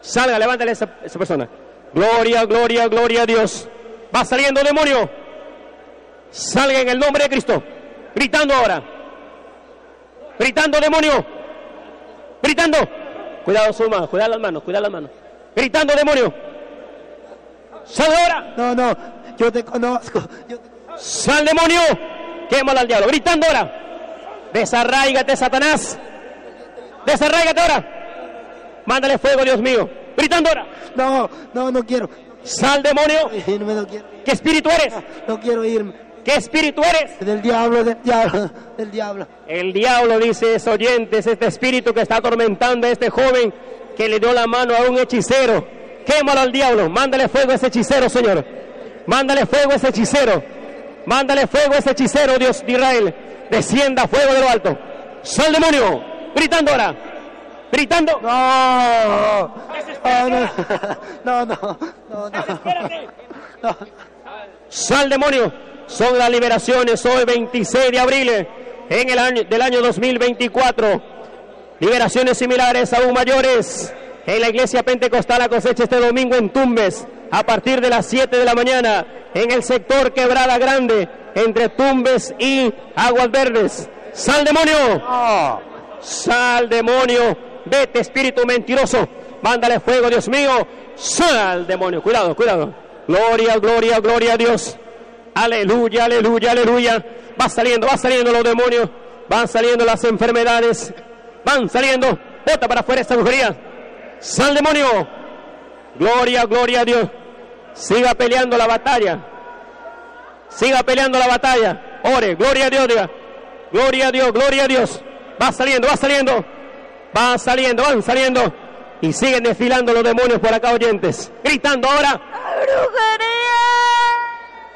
Salga, levántale a esa, esa persona. Gloria, gloria, gloria a Dios. Va saliendo demonio. Salga en el nombre de Cristo. Gritando ahora. Gritando demonio. Gritando. Cuidado su mano, cuidado las manos, cuidado las manos. Gritando demonio. Sal ahora. No, no, yo te conozco. Yo te- Sal demonio. Quémalo al diablo. Gritando ahora. Desarráigate, Satanás. Desarráigate ahora. Mándale fuego, Dios mío. Gritando ahora. No, no, no quiero. Sal demonio. Irme, *laughs* no quiero. ¿Qué espíritu eres? No quiero irme. ¿Qué espíritu eres? Del diablo, del diablo, *laughs* del diablo. El diablo, dice es oyentes, este espíritu que está atormentando a este joven que le dio la mano a un hechicero. Quémalo al diablo. Mándale fuego a ese hechicero, Señor. Mándale fuego a ese hechicero. Mándale fuego a ese hechicero, Dios de Israel. Descienda fuego de lo alto. Sal demonio. Gritando ahora. Gritando. No, *laughs* no, no, no, no, no, no. *laughs* no. Sal demonio. Son las liberaciones hoy 26 de abril en el año del año 2024. Liberaciones similares aún mayores en la iglesia pentecostal a cosecha este domingo en Tumbes a partir de las 7 de la mañana en el sector Quebrada Grande entre Tumbes y Aguas Verdes. Sal demonio. Sal demonio, vete espíritu mentiroso, mándale fuego, Dios mío, sal demonio, cuidado, cuidado. Gloria, gloria, gloria a Dios. Aleluya, aleluya, aleluya. Va saliendo, va saliendo los demonios, van saliendo las enfermedades, van saliendo. Bota para afuera esta brujería. Sal demonio. Gloria, gloria a Dios. Siga peleando la batalla. Siga peleando la batalla. Ore, gloria a Dios. Gloria a Dios, gloria a Dios. Va saliendo, va saliendo. Va saliendo, van saliendo. Y siguen desfilando los demonios por acá oyentes. Gritando ahora.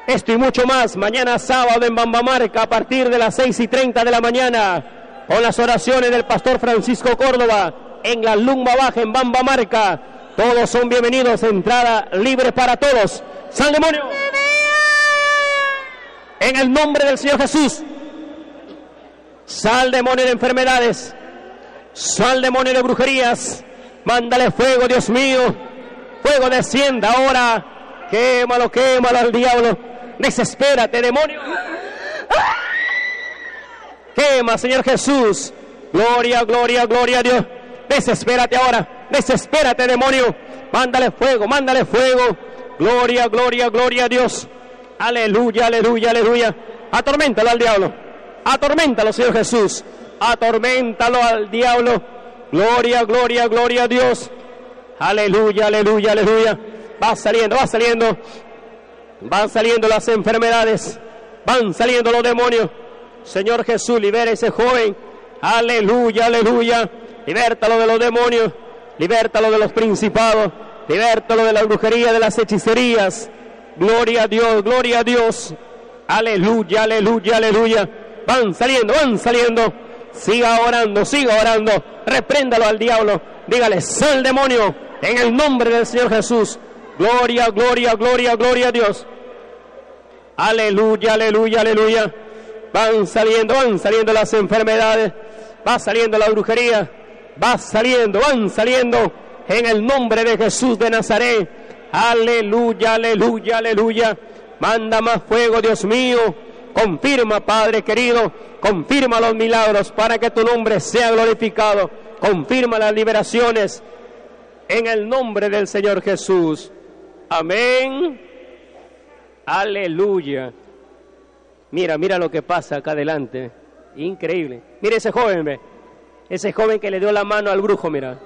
Esto y mucho más. Mañana sábado en Bambamarca a partir de las 6 y 30 de la mañana. Con las oraciones del pastor Francisco Córdoba en la Lumba Baja en Bambamarca. Todos son bienvenidos. Entrada libre para todos. Sal demonio. En el nombre del Señor Jesús. Sal demonio de enfermedades. Sal demonio de brujerías. Mándale fuego, Dios mío. Fuego descienda ahora. Quémalo, quémalo al diablo. Desespérate, demonio. Quema, Señor Jesús. Gloria, gloria, gloria a Dios. Desespérate ahora. Desespérate, demonio. Mándale fuego, mándale fuego. Gloria, gloria, gloria a Dios. Aleluya, aleluya, aleluya. Atorméntalo al diablo. Atorméntalo, Señor Jesús. Atorméntalo al diablo. Gloria, gloria, gloria a Dios. Aleluya, aleluya, aleluya. Va saliendo, va saliendo. Van saliendo las enfermedades. Van saliendo los demonios. Señor Jesús, libera a ese joven. Aleluya, aleluya. Libértalo de los demonios. Libértalo de los principados. Libértalo de la brujería, de las hechicerías. Gloria a Dios, gloria a Dios. Aleluya, aleluya, aleluya. Van saliendo, van saliendo. Siga orando, siga orando. Repréndalo al diablo. Dígale, sal demonio. En el nombre del Señor Jesús. Gloria, gloria, gloria, gloria a Dios. Aleluya, aleluya, aleluya. Van saliendo, van saliendo las enfermedades. Va saliendo la brujería. Va saliendo, van saliendo. En el nombre de Jesús de Nazaret. Aleluya, aleluya, aleluya. Manda más fuego, Dios mío. Confirma, Padre querido. Confirma los milagros para que tu nombre sea glorificado. Confirma las liberaciones. En el nombre del Señor Jesús. Amén. Aleluya. Mira, mira lo que pasa acá adelante. Increíble. Mira ese joven, ve. Ese joven que le dio la mano al brujo, mira.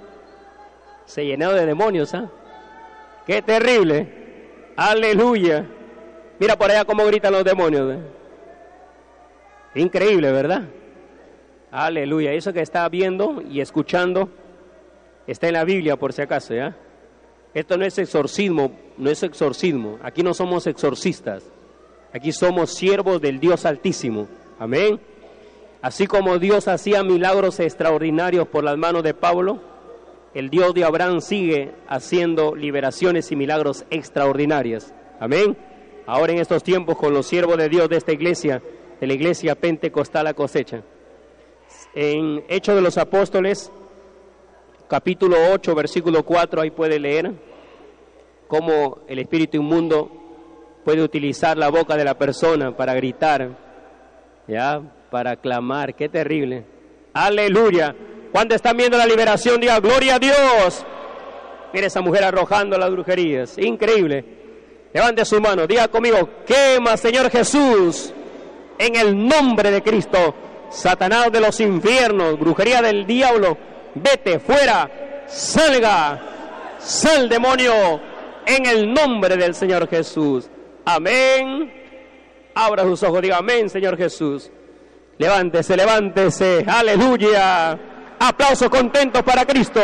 Se llenó de demonios, ¿ah? Qué terrible. Aleluya. Mira por allá cómo gritan los demonios. ¿eh? Increíble, ¿verdad? Aleluya. Eso que está viendo y escuchando está en la Biblia, por si acaso, ¿ya? Esto no es exorcismo, no es exorcismo. Aquí no somos exorcistas. Aquí somos siervos del Dios Altísimo. Amén. Así como Dios hacía milagros extraordinarios por las manos de Pablo, el Dios de Abraham sigue haciendo liberaciones y milagros extraordinarias. Amén. Ahora en estos tiempos con los siervos de Dios de esta iglesia, de la iglesia pentecostal a cosecha. En Hechos de los Apóstoles, capítulo 8, versículo 4, ahí puede leer cómo el espíritu inmundo puede utilizar la boca de la persona para gritar, ya, para clamar, qué terrible. Aleluya. Cuando están viendo la liberación, diga, gloria a Dios. Mire esa mujer arrojando las brujerías, increíble. Levante su mano, diga conmigo, quema Señor Jesús, en el nombre de Cristo, Satanás de los infiernos, brujería del diablo, vete fuera, salga, sal demonio, en el nombre del Señor Jesús. Amén. Abra sus ojos, diga amén, Señor Jesús. Levántese, levántese, aleluya. Aplausos contentos para Cristo.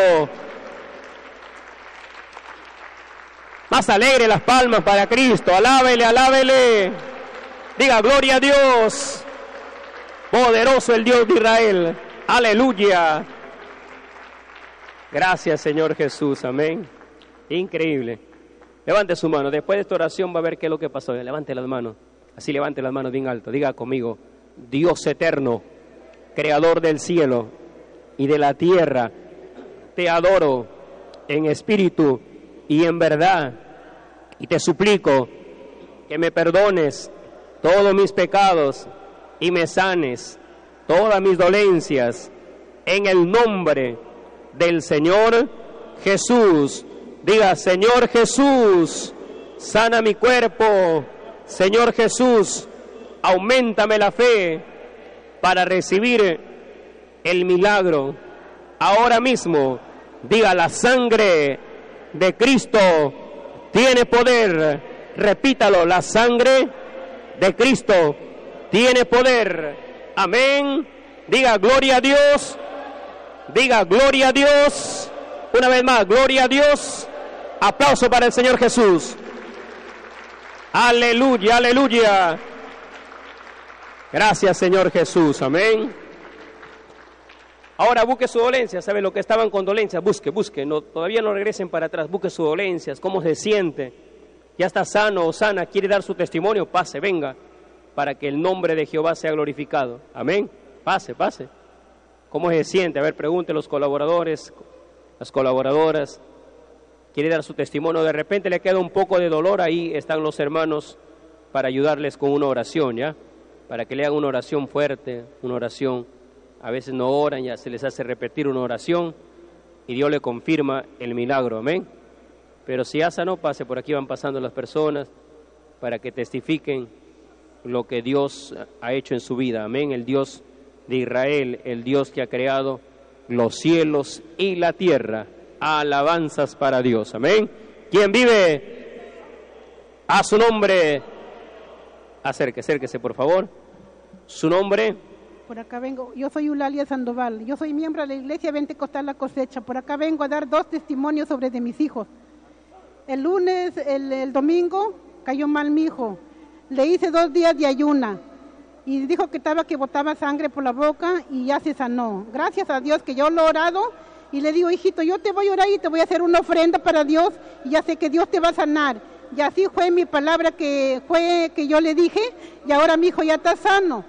Más alegre las palmas para Cristo. Alábele, alábele. Diga gloria a Dios. Poderoso el Dios de Israel. Aleluya. Gracias Señor Jesús. Amén. Increíble. Levante su mano. Después de esta oración va a ver qué es lo que pasó. Levante las manos. Así levante las manos bien alto. Diga conmigo. Dios eterno, creador del cielo y de la tierra, te adoro en espíritu y en verdad. Y te suplico que me perdones todos mis pecados y me sanes todas mis dolencias en el nombre del Señor Jesús. Diga, Señor Jesús, sana mi cuerpo. Señor Jesús, aumentame la fe para recibir el milagro. Ahora mismo, diga, la sangre de Cristo tiene poder. Repítalo, la sangre de Cristo tiene poder. Amén. Diga, gloria a Dios. Diga, gloria a Dios. Una vez más, gloria a Dios. Aplauso para el Señor Jesús. Aleluya, aleluya. Gracias, Señor Jesús. Amén. Ahora busque su dolencia, ¿sabe lo que estaban con dolencias? Busque, busque, no, todavía no regresen para atrás, busque sus dolencias, cómo se siente, ya está sano o sana, quiere dar su testimonio, pase, venga, para que el nombre de Jehová sea glorificado. Amén, pase, pase. ¿Cómo se siente? A ver, pregunte los colaboradores, las colaboradoras. Quiere dar su testimonio. De repente le queda un poco de dolor. Ahí están los hermanos para ayudarles con una oración, ¿ya? Para que le hagan una oración fuerte, una oración. A veces no oran, ya se les hace repetir una oración y Dios le confirma el milagro. Amén. Pero si Asa no pase, por aquí van pasando las personas para que testifiquen lo que Dios ha hecho en su vida. Amén. El Dios de Israel, el Dios que ha creado los cielos y la tierra. Alabanzas para Dios. Amén. ¿Quién vive? A su nombre. Acérquese, acérquese, por favor. Su nombre. Por acá vengo, yo soy Eulalia Sandoval, yo soy miembro de la Iglesia Pentecostal La Cosecha. Por acá vengo a dar dos testimonios sobre de mis hijos. El lunes, el, el domingo, cayó mal mi hijo. Le hice dos días de ayuna y dijo que estaba que botaba sangre por la boca y ya se sanó. Gracias a Dios que yo lo he orado y le digo, hijito, yo te voy a orar y te voy a hacer una ofrenda para Dios y ya sé que Dios te va a sanar. Y así fue mi palabra que fue que yo le dije y ahora mi hijo ya está sano.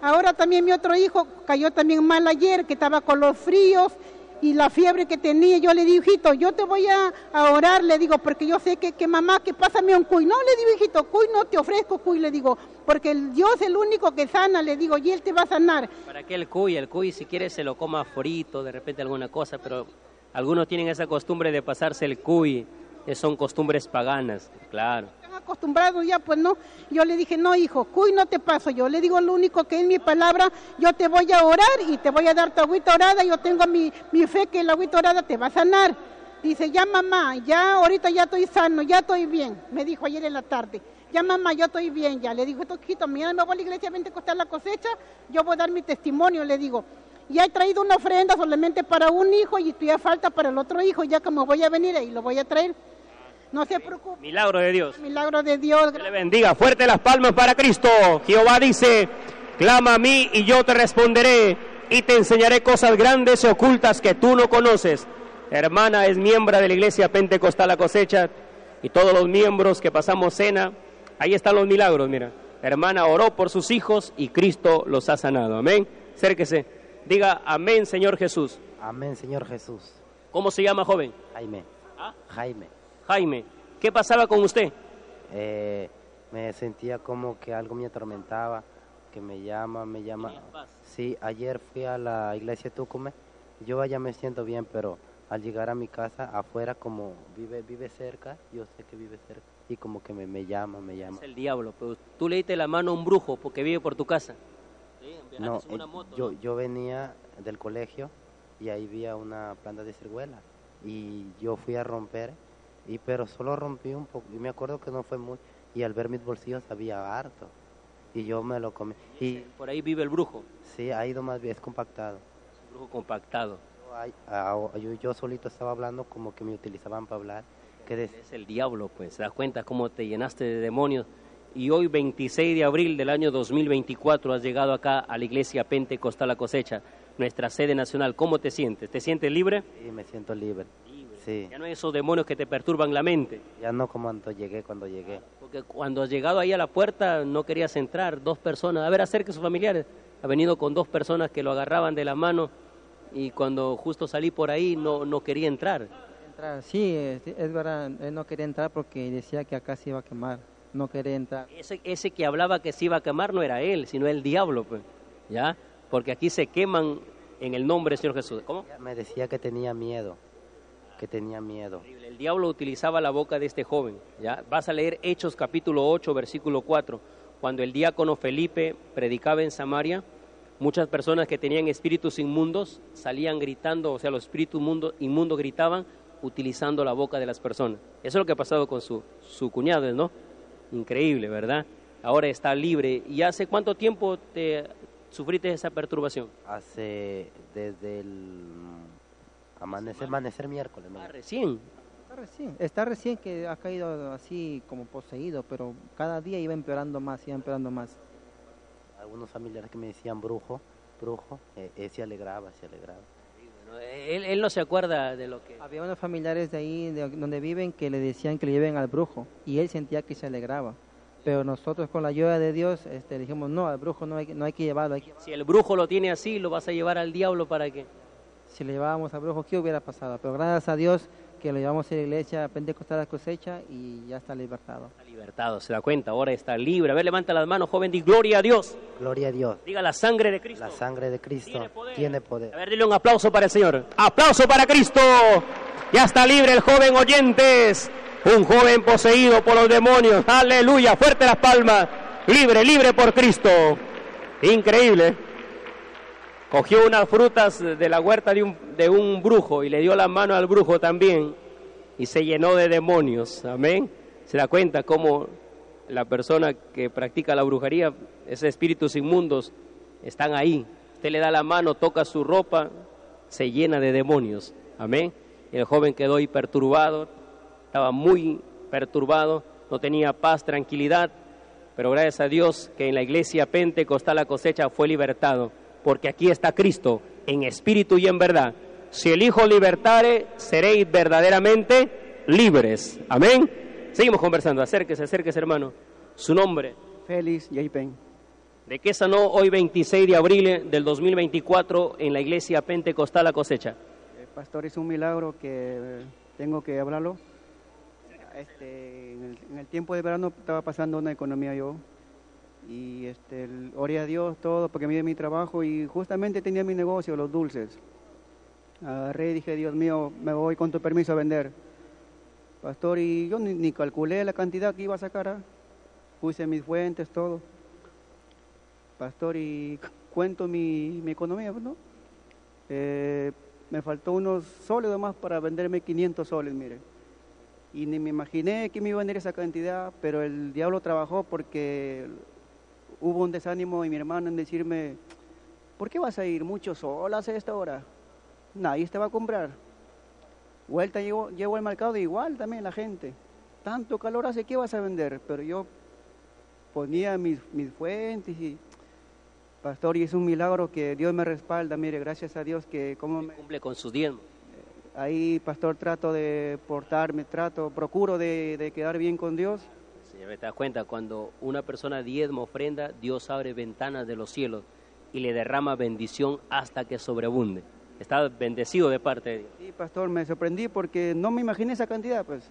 Ahora también mi otro hijo cayó también mal ayer, que estaba con los fríos y la fiebre que tenía. Yo le digo, hijito, yo te voy a, a orar, le digo, porque yo sé que, que, mamá, que pásame un cuy. No, le digo, hijito, cuy no te ofrezco cuy, le digo, porque el Dios es el único que sana, le digo, y Él te va a sanar. ¿Para qué el cuy? El cuy, si quieres, se lo coma frito, de repente alguna cosa, pero algunos tienen esa costumbre de pasarse el cuy. Son costumbres paganas, claro acostumbrado ya, pues no. Yo le dije, no, hijo, cuy no te paso. Yo le digo lo único que es mi palabra, yo te voy a orar y te voy a dar tu agüita orada. Yo tengo mi, mi fe que la agüita orada te va a sanar. Dice, ya mamá, ya ahorita ya estoy sano, ya estoy bien. Me dijo ayer en la tarde. Ya mamá, yo estoy bien, ya. Le digo, hijito, mañana me voy a la iglesia, vente a costar la cosecha, yo voy a dar mi testimonio, le digo. Ya he traído una ofrenda solamente para un hijo y todavía falta para el otro hijo, ya como voy a venir ahí, lo voy a traer. No se preocupe. Milagro de Dios. Milagro de Dios. Que le bendiga. Fuerte las palmas para Cristo. Jehová dice, clama a mí y yo te responderé y te enseñaré cosas grandes y ocultas que tú no conoces. Hermana es miembro de la iglesia Pentecostal La Cosecha y todos los miembros que pasamos cena, ahí están los milagros, mira. hermana oró por sus hijos y Cristo los ha sanado. Amén. Acérquese. Diga amén, Señor Jesús. Amén, Señor Jesús. ¿Cómo se llama, joven? Jaime. ¿Ah? Jaime. Jaime, ¿qué pasaba con usted? Eh, me sentía como que algo me atormentaba, que me llama, me llama. Sí, ayer fui a la iglesia de Tucumán, yo allá me siento bien, pero al llegar a mi casa, afuera como vive vive cerca, yo sé que vive cerca, y como que me, me llama, me llama. Es el diablo, pero tú le diste la mano a un brujo porque vive por tu casa. Sí, no, eh, moto, yo, ¿no? yo venía del colegio y ahí vi una planta de ciruela y yo fui a romper y pero solo rompí un poco y me acuerdo que no fue mucho y al ver mis bolsillos había harto y yo me lo comí y por ahí vive el brujo. Sí ha ido más bien es compactado. Es un brujo compactado. Yo, yo, solito estaba hablando como que me utilizaban para hablar que es el diablo pues te das cuenta cómo te llenaste de demonios y hoy 26 de abril del año 2024 has llegado acá a la iglesia Pentecostal La Cosecha nuestra sede nacional ¿cómo te sientes? ¿te sientes libre? sí me siento libre Sí. Ya no hay esos demonios que te perturban la mente. Ya no como cuando llegué, cuando llegué. Porque cuando has llegado ahí a la puerta no querías entrar, dos personas, a ver, acerque a sus familiares. Ha venido con dos personas que lo agarraban de la mano y cuando justo salí por ahí no, no quería entrar. entrar. Sí, es, es verdad, él no quería entrar porque decía que acá se iba a quemar, no quería entrar. Ese, ese que hablaba que se iba a quemar no era él, sino el diablo, pues, ¿ya? Porque aquí se queman en el nombre del Señor Jesús. ¿Cómo? Me decía que tenía miedo que tenía miedo. El diablo utilizaba la boca de este joven. ¿ya? Vas a leer Hechos capítulo 8, versículo 4. Cuando el diácono Felipe predicaba en Samaria, muchas personas que tenían espíritus inmundos salían gritando, o sea, los espíritus inmundos gritaban utilizando la boca de las personas. Eso es lo que ha pasado con su, su cuñado, ¿no? Increíble, ¿verdad? Ahora está libre. ¿Y hace cuánto tiempo te sufriste esa perturbación? Hace desde el Amanecer, amanecer miércoles. ¿no? Ah, recién. Está recién. Está recién que ha caído así como poseído, pero cada día iba empeorando más, iba empeorando más. Algunos familiares que me decían brujo, brujo, eh, eh, se alegraba, se alegraba. Él, él, no se acuerda de lo que... Había unos familiares de ahí de donde viven que le decían que le lleven al brujo y él sentía que se alegraba. Pero nosotros con la ayuda de Dios este, dijimos, no, al brujo no hay, que- no hay que llevarlo. hay que- Si el brujo lo tiene así, lo vas a llevar al diablo para que... Si le llevábamos al brujo, ¿qué hubiera pasado? Pero gracias a Dios que lo llevamos a la iglesia Pentecostal a la cosecha y ya está libertado. Está libertado, se da cuenta, ahora está libre. A ver, levanta las manos, joven, di gloria a Dios. Gloria a Dios. Diga la sangre de Cristo. La sangre de Cristo Tiene poder. tiene poder. A ver, dile un aplauso para el Señor. Aplauso para Cristo. Ya está libre el joven oyentes. Un joven poseído por los demonios. Aleluya. Fuerte las palmas. Libre, libre por Cristo. Increíble. Cogió unas frutas de la huerta de un, brujo y le dio la mano al brujo también. Y se llenó de demonios. Amén. Se da cuenta cómo la persona que practica la brujería, esos espíritus inmundos, están ahí. Usted le da la mano, toca su ropa, se llena de demonios. Amén. Y el joven quedó ahí perturbado, estaba muy perturbado, no tenía paz, tranquilidad, pero gracias a Dios que en la iglesia pentecostal la cosecha fue libertado, porque aquí está Cristo en espíritu y en verdad. Si el Hijo libertare, seréis verdaderamente libres. Amén. Seguimos conversando. Acérquese, acérquese, hermano. Su nombre. Félix Yaipen. ¿De qué sanó hoy 26 de abril del 2024 en la iglesia pentecostal la cosecha? El pastor hizo un milagro que tengo que hablarlo. Este, en, el, en el tiempo de verano estaba pasando una economía yo y este, oré a Dios todo porque me dio mi trabajo y justamente tenía mi negocio, los dulces. Agarré y dije, Dios mío, me voy con tu permiso a vender. Pastor, y yo ni, ni calculé la cantidad que iba a sacar. ¿ah? Puse mis fuentes, todo. Pastor, y cu- *laughs* cuento mi, mi economía, ¿no? Eh, me faltó unos soles más para venderme 500 soles, mire. Y ni me imaginé que me iba a vender esa cantidad, pero el diablo trabajó porque hubo un desánimo y mi hermano en decirme, ¿por qué vas a ir mucho solas a esta hora? Nadie te va a comprar. Vuelta llevo, llevo al mercado igual también la gente. Tanto calor hace, ¿qué vas a vender? Pero yo ponía mis, mis fuentes y... Pastor, y es un milagro que Dios me respalda, mire, gracias a Dios que como me- Cumple con sus diezmos. ahí, pastor, trato de portarme, trato, procuro de, de quedar bien con Dios. Te das cuenta, cuando una persona diezma ofrenda, Dios abre ventanas de los cielos y le derrama bendición hasta que sobreabunde. Está bendecido de parte de Dios. Sí, pastor, me sorprendí porque no me imaginé esa cantidad, pues,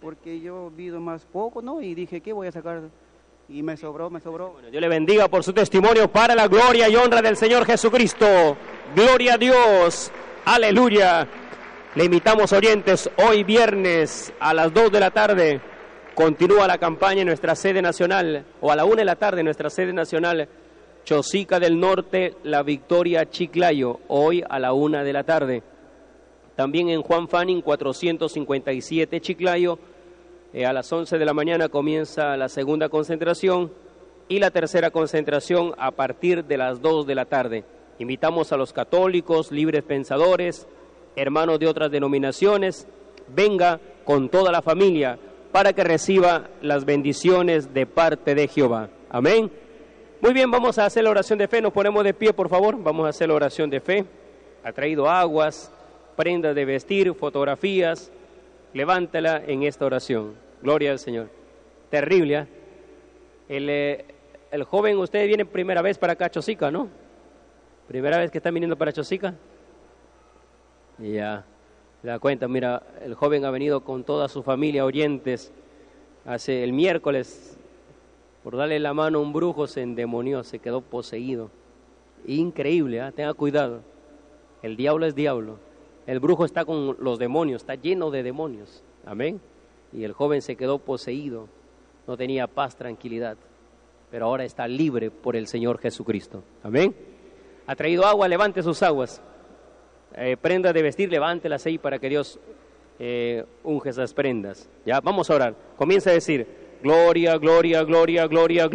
porque yo vivo más poco, ¿no? Y dije, ¿qué voy a sacar? Y me sobró, me sobró. Bueno, Dios le bendiga por su testimonio para la gloria y honra del Señor Jesucristo. Gloria a Dios. Aleluya. Le invitamos oyentes hoy viernes a las 2 de la tarde. Continúa la campaña en nuestra sede nacional o a la 1 de la tarde en nuestra sede nacional. Chosica del Norte, La Victoria, Chiclayo, hoy a la 1 de la tarde. También en Juan Fanning 457 Chiclayo, eh, a las 11 de la mañana comienza la segunda concentración y la tercera concentración a partir de las 2 de la tarde. Invitamos a los católicos, libres pensadores, hermanos de otras denominaciones, venga con toda la familia para que reciba las bendiciones de parte de Jehová. Amén. Muy bien, vamos a hacer la oración de fe. Nos ponemos de pie, por favor. Vamos a hacer la oración de fe. Ha traído aguas, prendas de vestir, fotografías. Levántala en esta oración. Gloria al Señor. Terrible, ¿ah? El, eh, el joven, usted viene primera vez para acá, Chosica, ¿no? Primera vez que está viniendo para Chosica. Ya, da cuenta, mira, el joven ha venido con toda su familia, oyentes. Hace el miércoles, por darle la mano a un brujo, se endemonió, se quedó poseído. Increíble, ¿ah? tenga cuidado. El diablo es diablo. El brujo está con los demonios, está lleno de demonios. Amén. Y el joven se quedó poseído, no tenía paz, tranquilidad. Pero ahora está libre por el Señor Jesucristo. Amén. Ha traído agua, levante sus aguas. Eh, prenda de vestir, levántelas ahí para que Dios eh, unge esas prendas. Ya, vamos a orar. Comienza a decir, gloria, gloria, gloria, gloria.